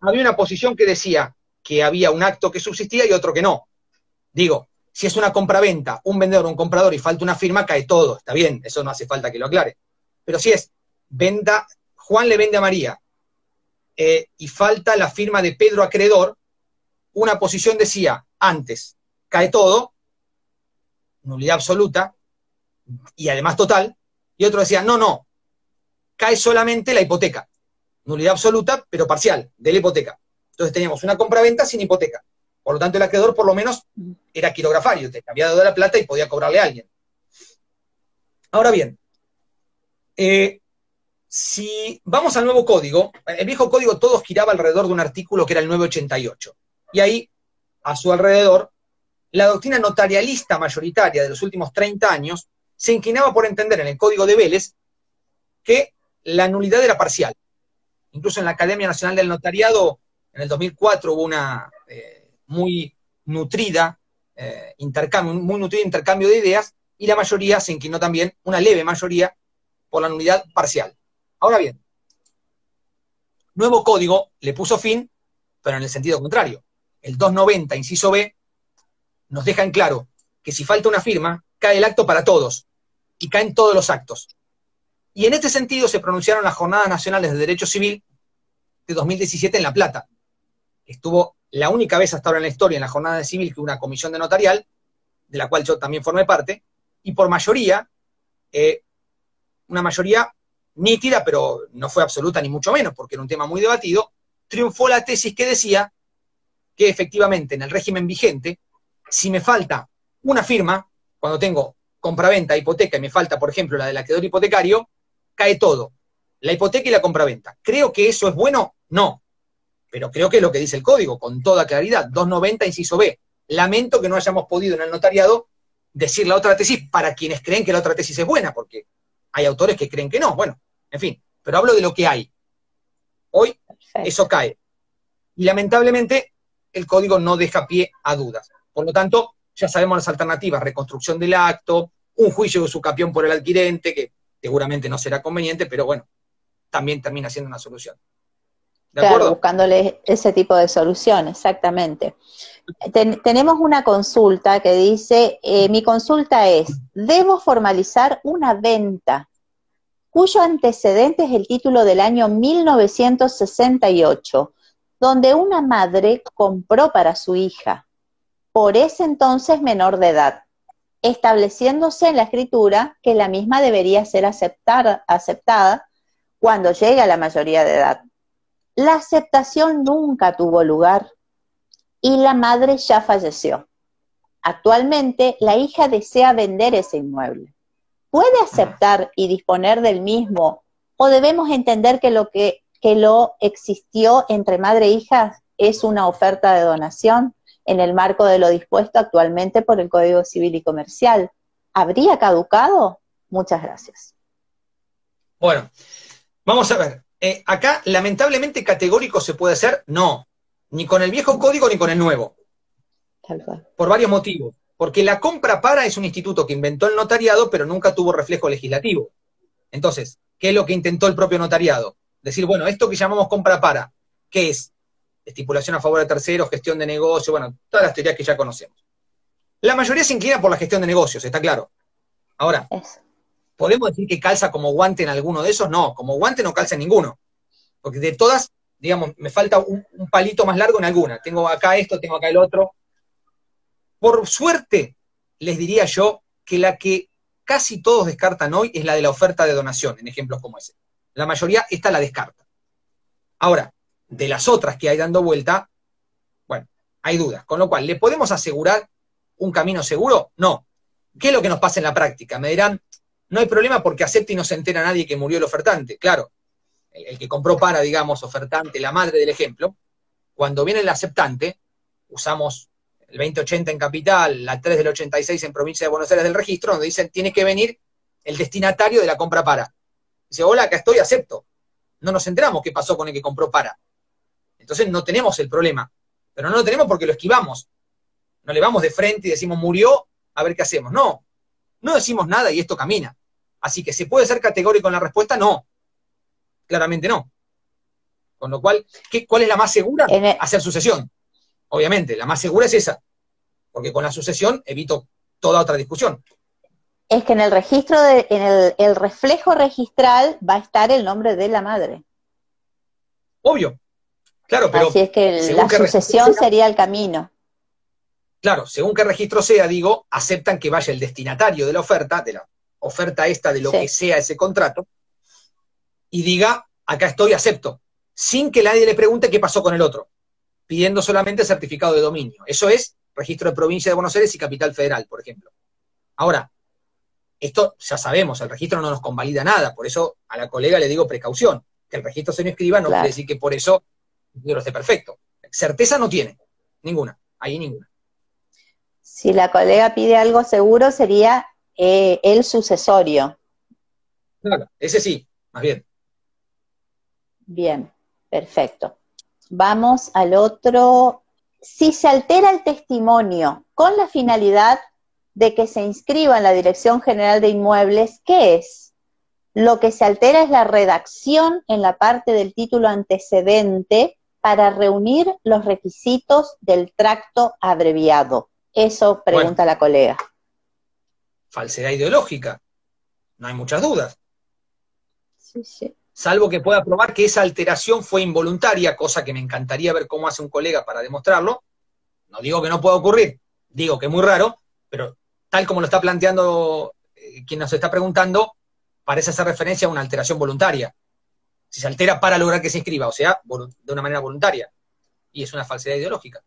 había una posición que decía que había un acto que subsistía y otro que no. Digo, si es una compraventa, un vendedor, un comprador y falta una firma, cae todo, está bien, eso no hace falta que lo aclare. Pero si es venda, Juan le vende a María eh, y falta la firma de Pedro acreedor, una posición decía, antes, cae todo, nulidad absoluta y además total, y otro decía, no, no, cae solamente la hipoteca, nulidad absoluta, pero parcial, de la hipoteca. Entonces teníamos una compra-venta sin hipoteca. Por lo tanto, el acreedor por lo menos era quirografario, te había dado la plata y podía cobrarle a alguien. Ahora bien, eh, si vamos al nuevo código, el viejo código todo giraba alrededor de un artículo que era el 988. Y ahí, a su alrededor, la doctrina notarialista mayoritaria de los últimos 30 años se inclinaba por entender en el Código de Vélez que la nulidad era parcial. Incluso en la Academia Nacional del Notariado, en el 2004 hubo una eh, muy nutrida eh, intercambio, muy nutrido intercambio de ideas, y la mayoría se inclinó también, una leve mayoría, por la nulidad parcial. Ahora bien, nuevo código le puso fin, pero en el sentido contrario. El 290, inciso B, nos deja en claro que si falta una firma, cae el acto para todos y caen todos los actos. Y en este sentido se pronunciaron las Jornadas Nacionales de Derecho Civil de 2017 en La Plata. Estuvo la única vez hasta ahora en la historia en la jornada de civil que una comisión de notarial, de la cual yo también formé parte, y por mayoría, eh, una mayoría nítida, pero no fue absoluta ni mucho menos, porque era un tema muy debatido, triunfó la tesis que decía que efectivamente en el régimen vigente si me falta una firma, cuando tengo compraventa, hipoteca y me falta, por ejemplo, la del acreedor hipotecario, cae todo. La hipoteca y la compraventa. ¿Creo que eso es bueno? No. Pero creo que es lo que dice el código, con toda claridad. 290, inciso B. Lamento que no hayamos podido en el notariado decir la otra tesis para quienes creen que la otra tesis es buena, porque hay autores que creen que no. Bueno, en fin, pero hablo de lo que hay. Hoy eso cae. Y lamentablemente el código no deja pie a dudas. Por lo tanto, ya sabemos las alternativas, reconstrucción del acto, un juicio de su capión por el adquirente, que seguramente no será conveniente, pero bueno, también termina siendo una solución. ¿De claro, buscándole ese tipo de solución, exactamente. Tenemos una consulta que dice, eh, mi consulta es, ¿debo formalizar una venta cuyo antecedente es el título del año 1968, donde una madre compró para su hija? por ese entonces menor de edad, estableciéndose en la escritura que la misma debería ser aceptada cuando llegue a la mayoría de edad. La aceptación nunca tuvo lugar y la madre ya falleció. Actualmente la hija desea vender ese inmueble. ¿Puede aceptar y disponer del mismo o debemos entender que lo que, que lo existió entre madre e hija es una oferta de donación? en el marco de lo dispuesto actualmente por el Código Civil y Comercial. ¿Habría caducado? Muchas gracias. Bueno, vamos a ver. Eh, acá, lamentablemente, categórico se puede ser no, ni con el viejo código ni con el nuevo. Por varios motivos. Porque la compra para es un instituto que inventó el notariado, pero nunca tuvo reflejo legislativo. Entonces, ¿Qué es lo que intentó el propio notariado? Decir, bueno, esto que llamamos compra para, ¿qué es? Estipulación a favor de terceros, gestión de negocio, bueno, todas las teorías que ya conocemos. La mayoría se inclina por la gestión de negocios, está claro. Ahora, ¿podemos decir que calza como guante en alguno de esos? No, como guante no calza en ninguno. Porque de todas, digamos, me falta un, palito más largo en alguna. Tengo acá esto, tengo acá el otro. Por suerte, les diría yo que la que casi todos descartan hoy es la de la oferta de donación, en ejemplos como ese. La mayoría esta la descarta. Ahora, de las otras que hay dando vuelta, bueno, hay dudas. Con lo cual, ¿le podemos asegurar un camino seguro? No. ¿Qué es lo que nos pasa en la práctica? Me dirán, no hay problema porque acepta y no se entera nadie que murió el ofertante. Claro, el, que compró para, digamos, ofertante, la madre del ejemplo, cuando viene el aceptante, usamos el 2080 en capital, la 3 del 86 en provincia de Buenos Aires del registro, donde dicen tiene que venir el destinatario de la compra para. Dice, hola, acá estoy, acepto. No nos enteramos qué pasó con el que compró para. Entonces no tenemos el problema. Pero no lo tenemos porque lo esquivamos. No le vamos de frente y decimos, murió, a ver qué hacemos. No, no decimos nada y esto camina. Así que se puede ser categórico en la respuesta, no. Claramente no. Con lo cual, ¿qué, ¿cuál es la más segura? Hacer sucesión. Obviamente, la más segura es esa. Porque con la sucesión evito toda otra discusión. Es que en el registro, de, en el, el reflejo registral va a estar el nombre de la madre. Obvio. Claro, pero. Así es que la sucesión sería el camino. Claro, según qué registro sea, digo, aceptan que vaya el destinatario de la oferta, de la oferta esta de lo que sea ese contrato, y diga, acá estoy, acepto, sin que nadie le pregunte qué pasó con el otro, pidiendo solamente certificado de dominio. Eso es registro de provincia de Buenos Aires y capital federal, por ejemplo. Ahora, esto ya sabemos, el registro no nos convalida nada, por eso a la colega le digo precaución, que el registro se no escriba no quiere decir que por eso el libro esté perfecto. Certeza no tiene, ninguna, ahí ninguna si la colega pide algo seguro, sería eh, el sucesorio. Claro, ese sí, más bien. Bien, perfecto. Vamos al otro. Si se altera el testimonio con la finalidad de que se inscriba en la Dirección General de Inmuebles, ¿qué es? Lo que se altera es la redacción en la parte del título antecedente para reunir los requisitos del tracto abreviado. Eso pregunta la colega. Falsedad ideológica. No hay muchas dudas. Salvo que pueda probar que esa alteración fue involuntaria, cosa que me encantaría ver cómo hace un colega para demostrarlo. No digo que no pueda ocurrir, digo que es muy raro, pero tal como lo está planteando eh, quien nos está preguntando, parece hacer referencia a una alteración voluntaria. Si se altera para lograr que se inscriba, o sea, de una manera voluntaria. Y es una falsedad ideológica.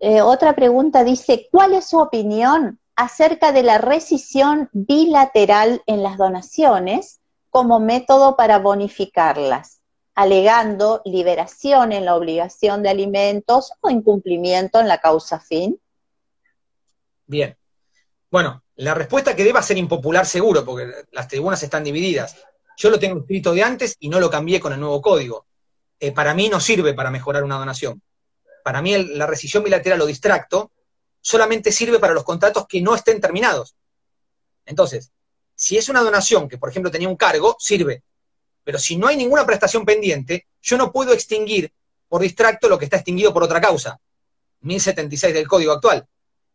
Eh, otra pregunta dice, ¿cuál es su opinión acerca de la rescisión bilateral en las donaciones como método para bonificarlas, alegando liberación en la obligación de alimentos o incumplimiento en la causa fin? Bien. Bueno, la respuesta que deba ser impopular seguro, porque las tribunas están divididas. Yo lo tengo escrito de antes y no lo cambié con el nuevo código. Eh, para mí no sirve para mejorar una donación para mí la rescisión bilateral o distracto solamente sirve para los contratos que no estén terminados. Entonces, si es una donación que, por ejemplo, tenía un cargo, sirve. Pero si no hay ninguna prestación pendiente, yo no puedo extinguir por distracto lo que está extinguido por otra causa. 1076 del código actual.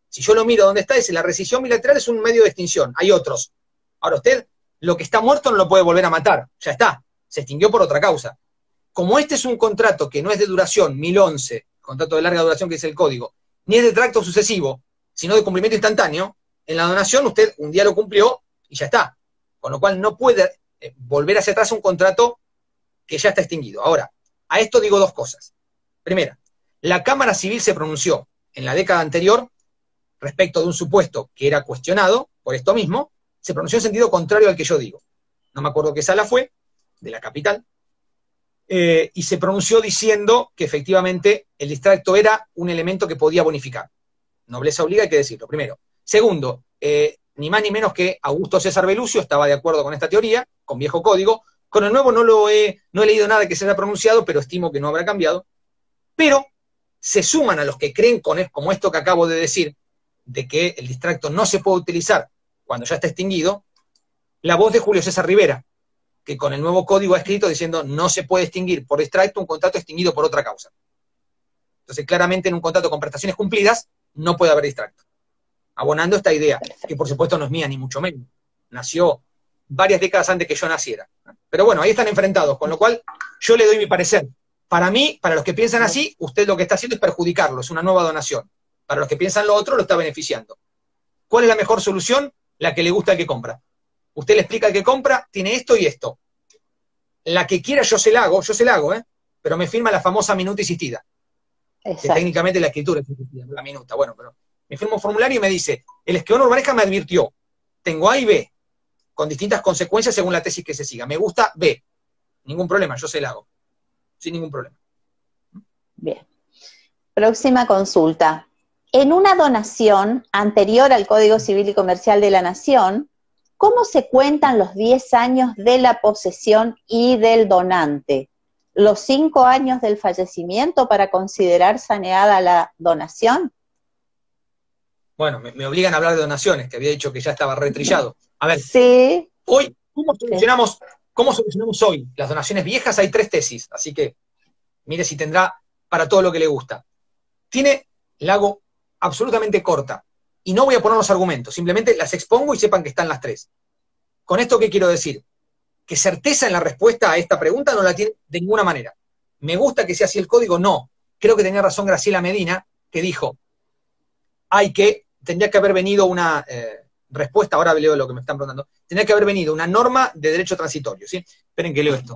Si yo lo miro donde está, dice la rescisión bilateral es un medio de extinción. Hay otros. Ahora usted, lo que está muerto no lo puede volver a matar. Ya está. Se extinguió por otra causa. Como este es un contrato que no es de duración 1011 contrato de larga duración que es el código, ni es de tracto sucesivo, sino de cumplimiento instantáneo, en la donación usted un día lo cumplió y ya está. Con lo cual no puede eh, volver hacia atrás un contrato que ya está extinguido. Ahora, a esto digo dos cosas. Primera, la Cámara Civil se pronunció en la década anterior respecto de un supuesto que era cuestionado por esto mismo, se pronunció en sentido contrario al que yo digo. No me acuerdo qué sala fue, de la capital, eh, y se pronunció diciendo que efectivamente el distracto era un elemento que podía bonificar. Nobleza obliga, hay que decirlo, primero. Segundo, eh, ni más ni menos que Augusto César Belucio estaba de acuerdo con esta teoría, con viejo código. Con el nuevo no lo he, no he leído nada que se haya pronunciado, pero estimo que no habrá cambiado. Pero se suman a los que creen con como esto que acabo de decir, de que el distracto no se puede utilizar cuando ya está extinguido, la voz de Julio César Rivera, que con el nuevo código ha escrito diciendo no se puede extinguir por extracto un contrato extinguido por otra causa. Entonces, claramente en un contrato con prestaciones cumplidas no puede haber extracto. Abonando esta idea, que por supuesto no es mía ni mucho menos. Nació varias décadas antes que yo naciera. Pero bueno, ahí están enfrentados, con lo cual yo le doy mi parecer. Para mí, para los que piensan así, usted lo que está haciendo es perjudicarlo, es una nueva donación. Para los que piensan lo otro, lo está beneficiando. ¿Cuál es la mejor solución? La que le gusta al que compra. Usted le explica al que compra, tiene esto y esto. La que quiera yo se la hago, yo se la hago, ¿eh? Pero me firma la famosa minuta insistida. Que técnicamente la escritura es insistida, la minuta. Bueno, pero me firma un formulario y me dice, el escribano urbaneja me advirtió, tengo A y B, con distintas consecuencias según la tesis que se siga. Me gusta B. Ningún problema, yo se la hago. Sin ningún problema. Bien. Próxima consulta. En una donación anterior al Código Civil y Comercial de la Nación, ¿cómo se cuentan los 10 años de la posesión y del donante? ¿Los 5 años del fallecimiento para considerar saneada la donación? Bueno, me, obligan a hablar de donaciones, que había dicho que ya estaba retrillado. A ver, sí. hoy, ¿cómo solucionamos, ¿cómo solucionamos hoy las donaciones viejas? Hay tres tesis, así que mire si tendrá para todo lo que le gusta. Tiene, la hago absolutamente corta. Y no voy a poner los argumentos, simplemente las expongo y sepan que están las tres. ¿Con esto qué quiero decir? Que certeza en la respuesta a esta pregunta no la tiene de ninguna manera. ¿Me gusta que sea así el código? No. Creo que tenía razón Graciela Medina, que dijo, hay que, tendría que haber venido una eh, respuesta, ahora leo lo que me están preguntando, tendría que haber venido una norma de derecho transitorio, ¿sí? Esperen que leo esto.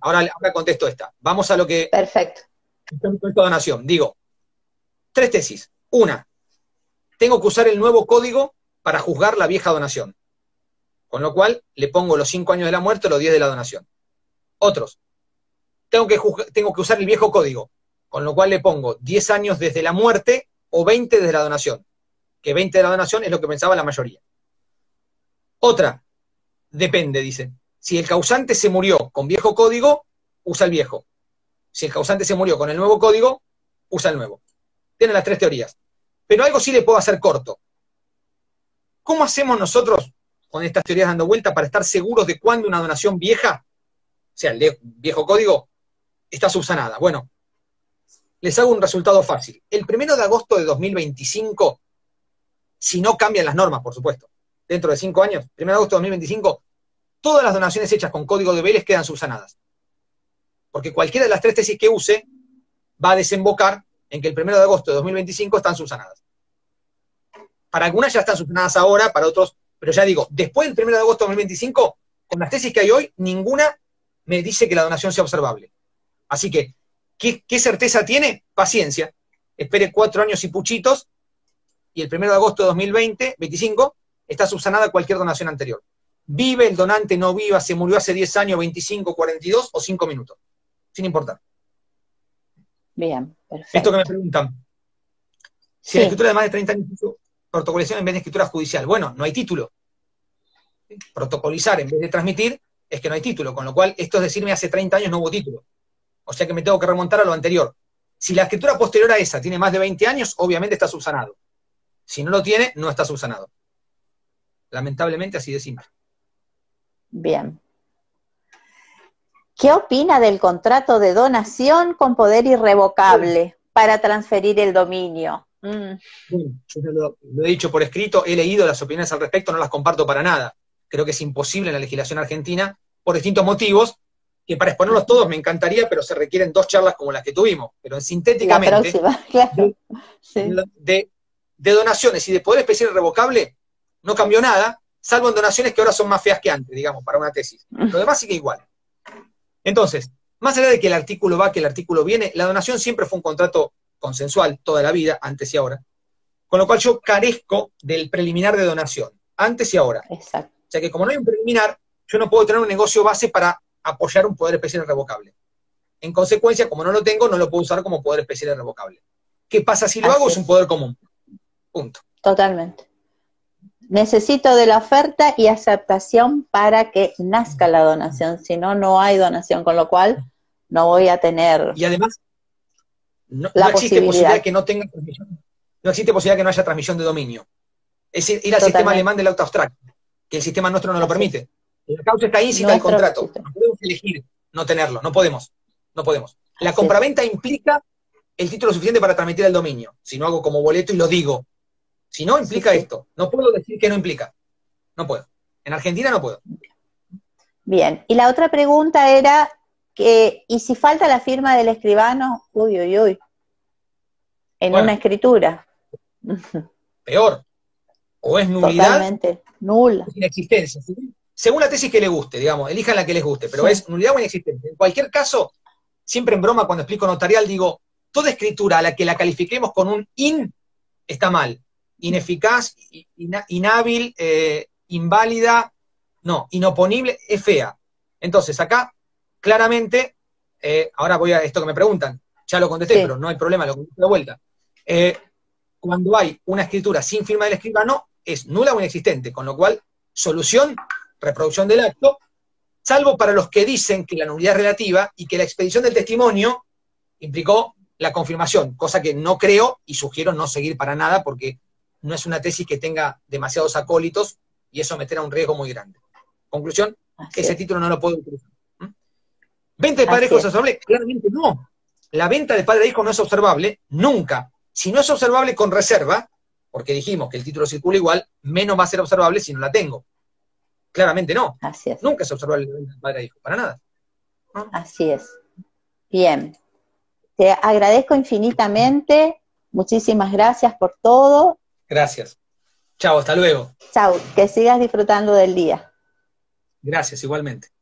Ahora, ahora contesto esta. Vamos a lo que... Perfecto. Donación. Digo, Tres tesis. Una, tengo que usar el nuevo código para juzgar la vieja donación. Con lo cual, le pongo los cinco años de la muerte o los diez de la donación. Otros, tengo que, tengo que usar el viejo código, con lo cual le pongo 10 años desde la muerte o 20 desde la donación. Que 20 de la donación es lo que pensaba la mayoría. Otra, depende, dice. Si el causante se murió con viejo código, usa el viejo. Si el causante se murió con el nuevo código, usa el nuevo. Tiene las tres teorías. Pero algo sí le puedo hacer corto. ¿Cómo hacemos nosotros con estas teorías dando vuelta para estar seguros de cuándo una donación vieja, o sea, el viejo código, está subsanada? Bueno, les hago un resultado fácil. El primero de agosto de 2025, si no cambian las normas, por supuesto, dentro de cinco años, primero de agosto de 2025, todas las donaciones hechas con código de Vélez quedan subsanadas. Porque cualquiera de las tres tesis que use va a desembocar en que el 1 de agosto de 2025 están subsanadas. Para algunas ya están subsanadas ahora, para otros, pero ya digo, después del 1 de agosto de 2025, con las tesis que hay hoy, ninguna me dice que la donación sea observable. Así que, ¿qué, certeza tiene? Paciencia. Espere cuatro años y puchitos, y el 1 de agosto de 2020, 25, está subsanada cualquier donación anterior. Vive el donante, no viva, se murió hace 10 años, 25, 42 o 5 minutos. Sin importar. Bien, perfecto. Esto que me preguntan. Si la escritura de más de 30 años protocolización en vez de escritura judicial. Bueno, no hay título. Protocolizar en vez de transmitir es que no hay título, con lo cual esto es decirme hace 30 años no hubo título. O sea que me tengo que remontar a lo anterior. Si la escritura posterior a esa tiene más de 20 años, obviamente está subsanado. Si no lo tiene, no está subsanado. Lamentablemente así de simple. Bien. ¿Qué opina del contrato de donación con poder irrevocable para transferir el dominio? Mm. yo lo, he dicho por escrito, he leído las opiniones al respecto, no las comparto para nada. Creo que es imposible en la legislación argentina por distintos motivos, que para exponerlos todos me encantaría, pero se requieren dos charlas como las que tuvimos. Pero sintéticamente, de, de, donaciones y de poder especial irrevocable, no cambió nada, salvo en donaciones que ahora son más feas que antes, digamos, para una tesis. Lo demás sigue igual. Entonces, más allá de que el artículo va, que el artículo viene, la donación siempre fue un contrato consensual toda la vida, antes y ahora. Con lo cual yo carezco del preliminar de donación, antes y ahora. Exacto. O sea que como no hay un preliminar, yo no puedo tener un negocio base para apoyar un poder especial irrevocable. En consecuencia, como no lo tengo, no lo puedo usar como poder especial irrevocable. ¿Qué pasa si lo hago? Es un poder común. Punto. Totalmente. Necesito de la oferta y aceptación para que nazca la donación, si no, no hay donación, con lo cual no voy a tener. Y además, no, existe posibilidad. que no tenga no existe posibilidad que no haya transmisión de dominio. Es ir al sistema alemán del auto abstracto, que el sistema nuestro no lo permite. La causa está íncita del contrato. No podemos elegir no tenerlo, no podemos. No podemos. La compraventa implica el título suficiente para transmitir el dominio. Si no hago como boleto y lo digo. Si no, implica esto. No puedo decir que no implica. No puedo. En Argentina no puedo. Bien. Y la otra pregunta era que, ¿y si falta la firma del escribano? Uy, uy, uy. En una escritura. Peor. O es nulidad. Totalmente. Nula. O inexistencia. Según la tesis que le guste, digamos, elijan la que les guste, pero es nulidad o inexistencia. En cualquier caso, siempre en broma cuando explico notarial digo, toda escritura a la que la califiquemos con un in está mal. Ineficaz, inhábil, eh, inválida, no, inoponible, es fea. Entonces, acá, claramente, eh, ahora voy a esto que me preguntan, ya lo contesté, pero no hay problema, lo contesto de vuelta. Eh, cuando hay una escritura sin firma del escribano, es nula o inexistente, con lo cual, solución, reproducción del acto, salvo para los que dicen que la nulidad es relativa y que la expedición del testimonio implicó la confirmación, cosa que no creo y sugiero no seguir para nada porque no es una tesis que tenga demasiados acólitos y eso meterá un riesgo muy grande. Conclusión, ese título no lo puedo utilizar. ¿Venta de padre hijo es observable? Claramente no. La venta de padre hijo no es observable nunca. Si no es observable con reserva, porque dijimos que el título circula igual, menos va a ser observable si no la tengo. Claramente no. Así es. Nunca venta de padre a hijo, para nada. Así es. Bien. Te agradezco infinitamente. Muchísimas gracias por todo. Gracias. Chao, hasta luego. Chao, que sigas disfrutando del día. Gracias, igualmente.